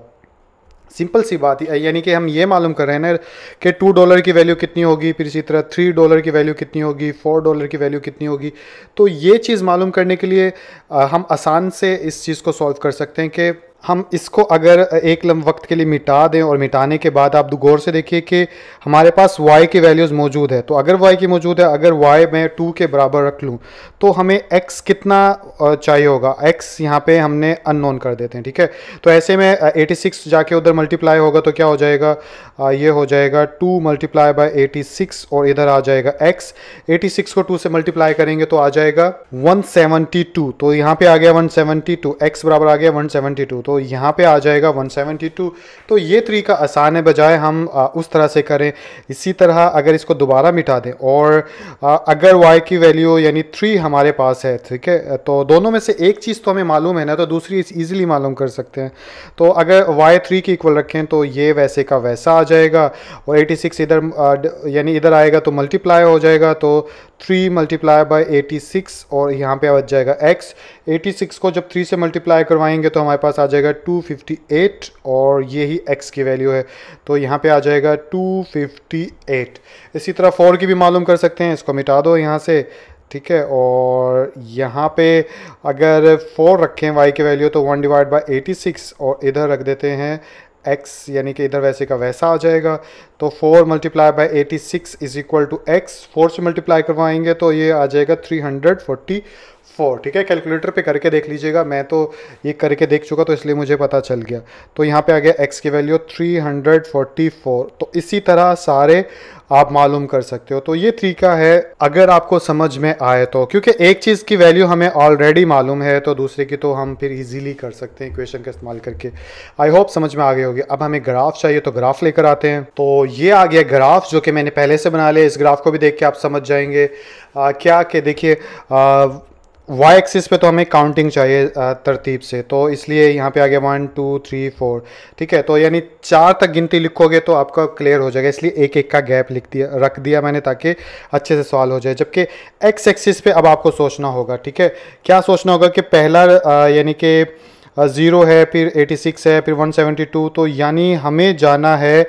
[SPEAKER 1] सिंपल सी बात है यानी कि हम ये मालूम कर रहे हैं ना कि टू डॉलर की वैल्यू कितनी होगी फिर इसी तरह थ्री डॉलर की वैल्यू कितनी होगी फोर डॉलर की वैल्यू कितनी होगी। तो ये चीज़ मालूम करने के लिए आ, हम आसान से इस चीज़ को सॉल्व कर सकते हैं कि हम इसको अगर एक लम वक्त के लिए मिटा दें और मिटाने के बाद आप गौर से देखिए कि हमारे पास y की वैल्यूज़ मौजूद है। तो अगर y की मौजूद है, अगर y मैं टू के बराबर रख लूँ तो हमें x कितना चाहिए होगा? x यहाँ पे हमने अननोन कर देते हैं, ठीक है? तो ऐसे में 86 जाके उधर मल्टीप्लाई होगा तो क्या हो जाएगा? ये हो जाएगा टू मल्टीप्लाई बाई एटी और इधर आ जाएगा x 86 को टू से मल्टीप्लाई करेंगे तो आ जाएगा 172 तो यहाँ पे आ गया 172 x बराबर आ गया 172 तो तो यहाँ पे आ जाएगा 172 तो ये तरीका आसान है बजाय हम आ, उस तरह से करें। इसी तरह अगर इसको दोबारा मिटा दें और आ, अगर y की वैल्यू यानी 3 हमारे पास है ठीक है? तो दोनों में से एक चीज़ तो हमें मालूम है ना तो दूसरी ईजिली मालूम कर सकते हैं। तो अगर y 3 की इक्वल रखें तो ये वैसे का वैसा आ जाएगा और 86 इधर यानी इधर आएगा तो मल्टीप्लाई हो जाएगा तो थ्री मल्टीप्लाई बाई एटी और यहाँ पे आ जाएगा एटी सिक्स को जब थ्री से मल्टीप्लाई करवाएँगे तो हमारे पास आ जाएगा फिफ्टी एट और ये ही एक्स की वैल्यू है। तो यहाँ पे आ जाएगा टू फिफ्टी एट इसी तरह फोर की भी मालूम कर सकते हैं, इसको मिटा दो यहाँ से, ठीक है? और यहाँ पे अगर फोर रखें वाई की वैल्यू तो वन डिवाइड बाई एटी और इधर रख देते हैं एक्स यानी कि इधर वैसे का वैसा आ जाएगा। तो four multiply by eighty six is equal to X four से मल्टीप्लाई करवाएँगे तो ये आ जाएगा थ्री हंड्रेड फोर्टी फोर ठीक है? कैलकुलेटर पे करके देख लीजिएगा। मैं तो ये करके देख चुका तो इसलिए मुझे पता चल गया। तो यहाँ पे आ गया एक्स की वैल्यू 344 तो इसी तरह सारे आप मालूम कर सकते हो। तो ये तरीका है अगर आपको समझ में आए तो। क्योंकि एक चीज़ की वैल्यू हमें ऑलरेडी मालूम है तो दूसरे की तो हम फिर इजीली कर सकते हैं इक्वेशन का इस्तेमाल करके। आई होप समझ में आ गई होगी। अब हमें ग्राफ चाहिए तो ग्राफ लेकर आते हैं। तो ये आ गया ग्राफ जो कि मैंने पहले से बना लिया इस ग्राफ को भी देख के आप समझ जाएँगे। आ, क्या कि देखिए वाई एक्सिस पे तो हमें काउंटिंग चाहिए तरतीब से। तो इसलिए यहाँ पे आ गया वन टू थ्री फोर ठीक है? तो यानी चार तक गिनती लिखोगे तो आपका क्लियर हो जाएगा। इसलिए एक एक का गैप लिख दिया, रख दिया मैंने ताकि अच्छे से सवाल हो जाए। जबकि एक्स एक्सिस पे अब आपको सोचना होगा, ठीक है? क्या सोचना होगा कि पहला यानी कि ज़ीरो है, फिर एटी सिक्स है, फिर वन सेवेंटी टू तो यानी हमें जाना है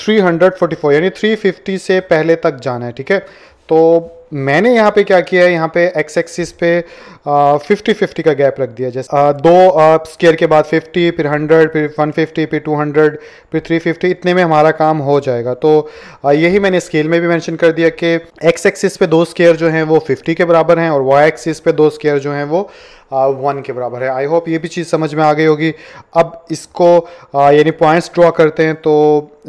[SPEAKER 1] थ्री हंड्रेड फोर्टी फोर यानी थ्री फिफ्टी से पहले तक जाना है, ठीक है? तो मैंने यहाँ पे क्या किया है? यहाँ पे एक्स एक्सिस पे फिफ्टी फिफ्टी का गैप रख दिया। जैसे आ, दो स्केयर के बाद फिफ्टी फिर हंड्रेड फिर वन फिफ्टी फिर टू हंड्रेड फिर थ्री फिफ्टी इतने में हमारा काम हो जाएगा। तो आ, यही मैंने स्केल में भी मेंशन कर दिया कि एक्स एक्सिस पे दो स्केयर जो हैं वो फिफ्टी के बराबर हैं और वाई एक्सिस पे दो स्केयर जो हैं वो वन के बराबर है। आई होप ये भी चीज़ समझ में आ गई होगी। अब इसको यानी पॉइंट्स ड्रॉ करते हैं तो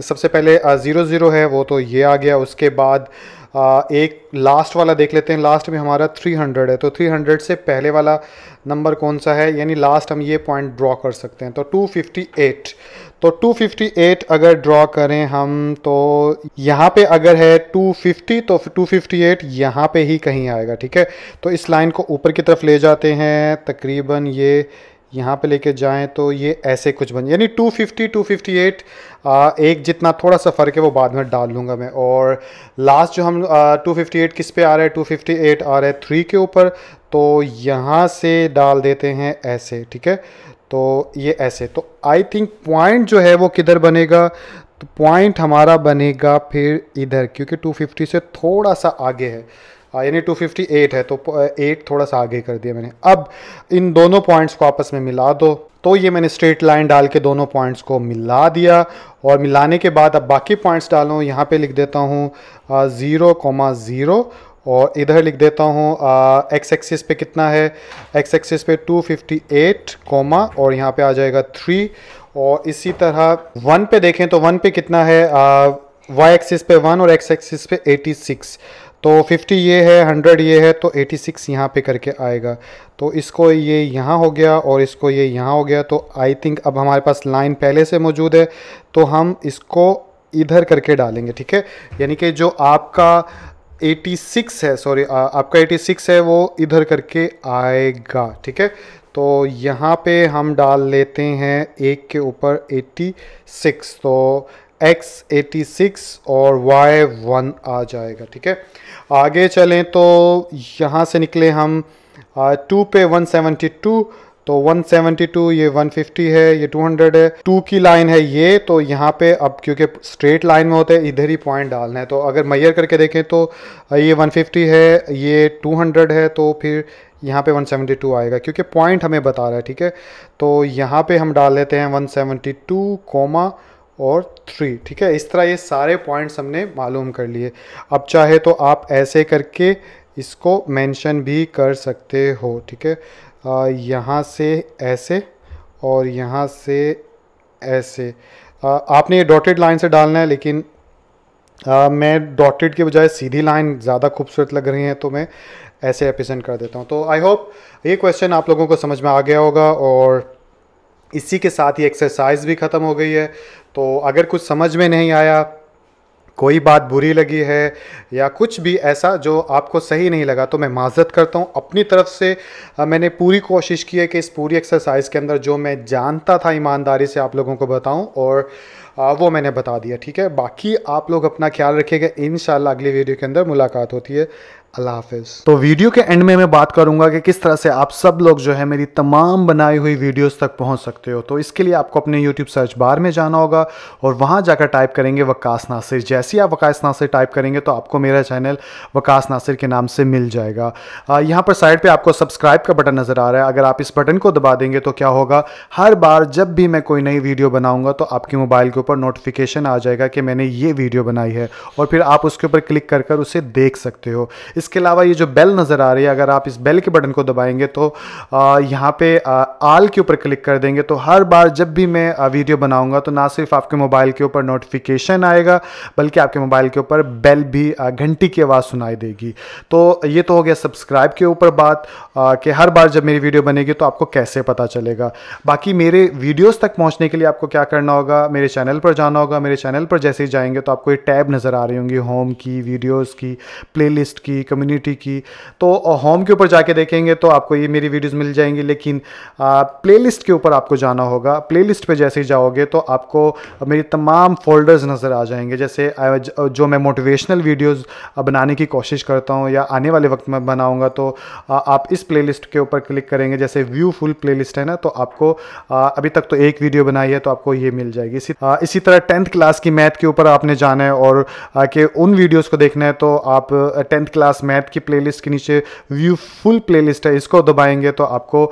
[SPEAKER 1] सबसे पहले ज़ीरो ज़ीरो है वो तो ये आ गया। उसके बाद एक लास्ट वाला देख लेते हैं। लास्ट में हमारा 300 है। तो 300 से पहले वाला नंबर कौन सा है? यानी लास्ट हम ये पॉइंट ड्रॉ कर सकते हैं। तो 258 तो 258 अगर ड्रॉ करें हम तो यहाँ पे अगर है 250 तो 258 यहाँ पे ही कहीं आएगा। ठीक है? तो इस लाइन को ऊपर की तरफ़ ले जाते हैं। तकरीबन ये यहाँ पे लेके जाएँ तो ये ऐसे कुछ बन यानी 250 258 आ, एक जितना थोड़ा सा फ़र्क है वो बाद में डाल लूँगा मैं। और लास्ट जो हम आ, 258 किस पे आ रहा है? 258 आ रहा है थ्री के ऊपर। तो यहाँ से डाल देते हैं ऐसे ठीक है? तो ये ऐसे। तो आई थिंक पॉइंट जो है वो किधर बनेगा? तो पॉइंट हमारा बनेगा फिर इधर क्योंकि 250 से थोड़ा सा आगे है हाँ, यानी 258 है तो एट थोड़ा सा आगे कर दिया मैंने। अब इन दोनों पॉइंट्स को आपस में मिला दो। तो ये मैंने स्ट्रेट लाइन डाल के दोनों पॉइंट्स को मिला दिया और मिलाने के बाद अब बाकी पॉइंट्स डालूँ। यहाँ पे लिख देता हूँ ज़ीरो कोमा ज़ीरो और इधर लिख देता हूँ एक्स एक्सिस पे कितना है? एक्स एक्सिस पे 258 कोमा और यहाँ पे आ जाएगा थ्री और इसी तरह वन पे देखें तो वन पे कितना है? वाई एक्सिस पे वन और एक्स एक्सिस पे 86 तो 50 ये है 100 ये है तो 86 सिक्स यहाँ पर करके आएगा। तो इसको ये यहाँ हो गया और इसको ये यहाँ हो गया। तो आई थिंक अब हमारे पास लाइन पहले से मौजूद है तो हम इसको इधर करके डालेंगे, ठीक है? यानी कि जो आपका 86 है सॉरी आपका 86 है, वो इधर करके आएगा, ठीक है? तो यहाँ पे हम डाल लेते हैं एक के ऊपर 86 तो x 86 और y 1 आ जाएगा, ठीक है? आगे चलें तो यहाँ से निकले हम टू पे 172 तो 172 ये 150 है, ये 200 है। टू की लाइन है ये तो यहाँ पे अब क्योंकि स्ट्रेट लाइन में होते हैं, इधर ही पॉइंट डालना है। तो अगर मैयर करके देखें तो ये 150 है, ये 200 है तो फिर यहाँ पे 172 आएगा, क्योंकि पॉइंट हमें बता रहा है, ठीक है? तो यहाँ पे हम डाल लेते हैं 172 कोमा और थ्री ठीक है? इस तरह ये सारे पॉइंट्स हमने मालूम कर लिए। अब चाहे तो आप ऐसे करके इसको मेंशन भी कर सकते हो ठीक है? यहाँ से ऐसे और यहाँ से ऐसे। आ, आपने ये डॉटेड लाइन से डालना है लेकिन आ, मैं डॉटेड के बजाय सीधी लाइन ज़्यादा खूबसूरत लग रही है तो मैं ऐसे एपिसेंट कर देता हूँ। तो आई होप ये क्वेश्चन आप लोगों को समझ में आ गया होगा और इसी के साथ ही एक्सरसाइज भी ख़त्म हो गई है। तो अगर कुछ समझ में नहीं आया, कोई बात बुरी लगी है या कुछ भी ऐसा जो आपको सही नहीं लगा तो मैं माजत करता हूँ। अपनी तरफ़ से मैंने पूरी कोशिश की है कि इस पूरी एक्सरसाइज के अंदर जो मैं जानता था ईमानदारी से आप लोगों को बताऊँ और वो मैंने बता दिया, ठीक है? बाकी आप लोग अपना ख्याल रखिएगा। इन अगली वीडियो के अंदर मुलाकात होती है। अल्लाह हाफिज़। तो वीडियो के एंड में मैं बात करूँगा कि किस तरह से आप सब लोग जो है मेरी तमाम बनाई हुई वीडियोस तक पहुँच सकते हो। तो इसके लिए आपको अपने यूट्यूब सर्च बार में जाना होगा और वहाँ जाकर टाइप करेंगे वकास नासिर। जैसे ही आप वकास नासिर टाइप करेंगे तो आपको मेरा चैनल वकास नासिर के नाम से मिल जाएगा। यहाँ पर साइड पर आपको सब्सक्राइब का बटन नज़र आ रहा है। अगर आप इस बटन को दबा देंगे तो क्या होगा? हर बार जब भी मैं कोई नई वीडियो बनाऊँगा तो आपके मोबाइल के ऊपर नोटिफिकेशन आ जाएगा कि मैंने ये वीडियो बनाई है और फिर आप उसके ऊपर क्लिक कर उसे देख सकते हो। इसके अलावा ये जो बेल नज़र आ रही है, अगर आप इस बेल के बटन को दबाएँगे तो यहाँ पे आल के ऊपर क्लिक कर देंगे। तो हर बार जब भी मैं वीडियो बनाऊँगा तो ना सिर्फ़ आपके मोबाइल के ऊपर नोटिफिकेशन आएगा, बल्कि आपके मोबाइल के ऊपर बेल भी घंटी की आवाज़ सुनाई देगी। तो ये तो हो गया सब्सक्राइब के ऊपर बात कि हर बार जब मेरी वीडियो बनेगी तो आपको कैसे पता चलेगा। बाकी मेरे वीडियोस तक पहुँचने के लिए आपको क्या करना होगा, मेरे चैनल पर जाना होगा। मेरे चैनल पर जैसे ही जाएँगे तो आपको ये टैब नज़र आ रही होंगी होम की वीडियोस की प्लेलिस्ट की कम्युनिटी की। तो होम के ऊपर जाके देखेंगे तो आपको ये मेरी वीडियोस मिल जाएँगी, लेकिन प्लेलिस्ट के ऊपर आपको जाना होगा। प्लेलिस्ट पे जैसे ही जाओगे तो आपको मेरी तमाम फोल्डर्स नज़र आ जाएँगे। जैसे जो मैं मोटिवेशनल वीडियोज़ बनाने की कोशिश करता हूँ या आने वाले वक्त में बनाऊँगा तो आप इस प्ले के ऊपर क्लिक करेंगे। जैसे व्यू फुल प्ले है ना तो आपको अभी तक तो एक वीडियो बनाई है तो आपको ये मिल जाएगी। इसी इसी तरह टेंथ क्लास की मैथ के ऊपर आपने जाना है और कि उन वीडियोज़ को देखना है तो आप टेंथ क्लास मैथ की प्लेलिस्ट के नीचे व्यू फुल प्लेलिस्ट है, इसको दबाएँगे तो आपको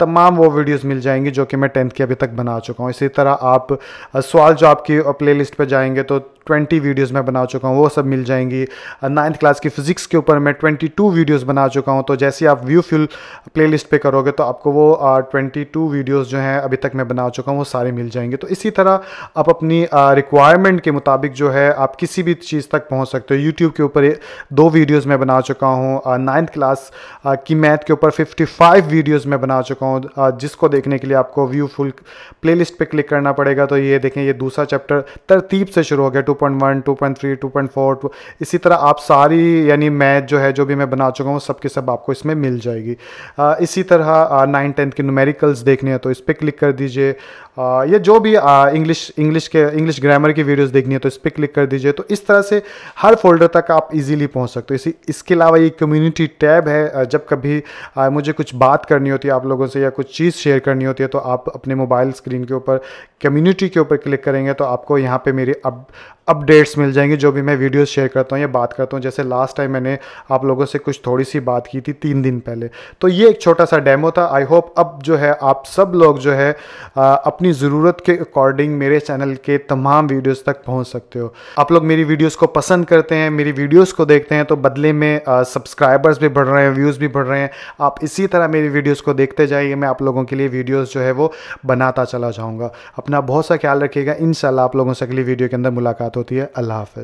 [SPEAKER 1] तमाम वो वीडियोस मिल जाएँगी जो कि मैं टेंथ की अभी तक बना चुका हूँ। इसी तरह आप सवाल जो आपकी प्लेलिस्ट पे जाएँगे तो ट्वेंटी वीडियोज़ मैं बना चुका हूँ, वो सब मिल जाएँगी। नाइन्थ क्लास की फ़िज़िक्स के ऊपर मैं ट्वेंटी टू वीडियोज़ बना चुका हूँ तो जैसे आप व्यू फ्यूल प्ले लिस्ट पर करोगे तो आपको वो ट्वेंटी टू वीडियोज़ जो हैं अभी तक मैं बना चुका हूँ, वो सारे मिल जाएँगे। तो इसी तरह आप अपनी रिक्वायरमेंट के मुताबिक जो है आप किसी भी चीज़ तक पहुँच सकते हो। यूट्यूब के ऊपर दो वीडियोज़ मैं बना चुका हूँ नाइन्थ क्लास की मैथ के ऊपर फिफ्टी फाइव वीडियोज़ मैं बना चुका हूँ जिसको देखने के लिए आपको व्यू फुल प्ले लिस्ट पर क्लिक करना पड़ेगा। तो ये देखें ये दूसरा चैप्टर तरतीब से शुरू हो गया 2.1, 2.3, 2.4 इसी तरह आप सारी यानी मैथ जो है जो भी मैं बना चुका हूँ सब के सब आपको इसमें मिल जाएगी। इसी तरह नाइन टेंथ के न्यूमेरिकल्स देखने हैं तो इस पर क्लिक कर दीजिए। या जो भी इंग्लिश इंग्लिश के इंग्लिश ग्रामर की वीडियोस देखनी है तो इस पर क्लिक कर दीजिए। तो इस तरह से हर फोल्डर तक आप इजीली पहुँच सकते हो। इसी इसके अलावा ये कम्युनिटी टैब है जब कभी मुझे कुछ बात करनी होती है आप लोगों से या कुछ चीज़ शेयर करनी होती है तो आप अपने मोबाइल स्क्रीन के ऊपर कम्युनिटी के ऊपर क्लिक करेंगे तो आपको यहाँ पे मेरे अब अपडेट्स मिल जाएँगे जो भी मैं वीडियोस शेयर करता हूँ या बात करता हूँ। जैसे लास्ट टाइम मैंने आप लोगों से कुछ थोड़ी सी बात की थी तीन दिन पहले। तो ये एक छोटा सा डेमो था। आई होप अब जो है आप सब लोग जो है आ, अपनी ज़रूरत के अकॉर्डिंग मेरे चैनल के तमाम वीडियोज़ तक पहुँच सकते हो। आप लोग मेरी वीडियोज़ को पसंद करते हैं मेरी वीडियोज़ को देखते हैं तो बदले में सब्सक्राइबर्स भी बढ़ रहे हैं व्यूज़ भी बढ़ रहे हैं। आप इसी तरह मेरी वीडियोज़ को देखते जाइए। मैं आप लोगों के लिए वीडियोज़ जो है वो बनाता चला जाऊँगा। अपना बहुत सा ख्याल रखिएगा। इन आप लोगों से अगली वीडियो के अंदर मुलाकात होती है अल्लाह हाफ़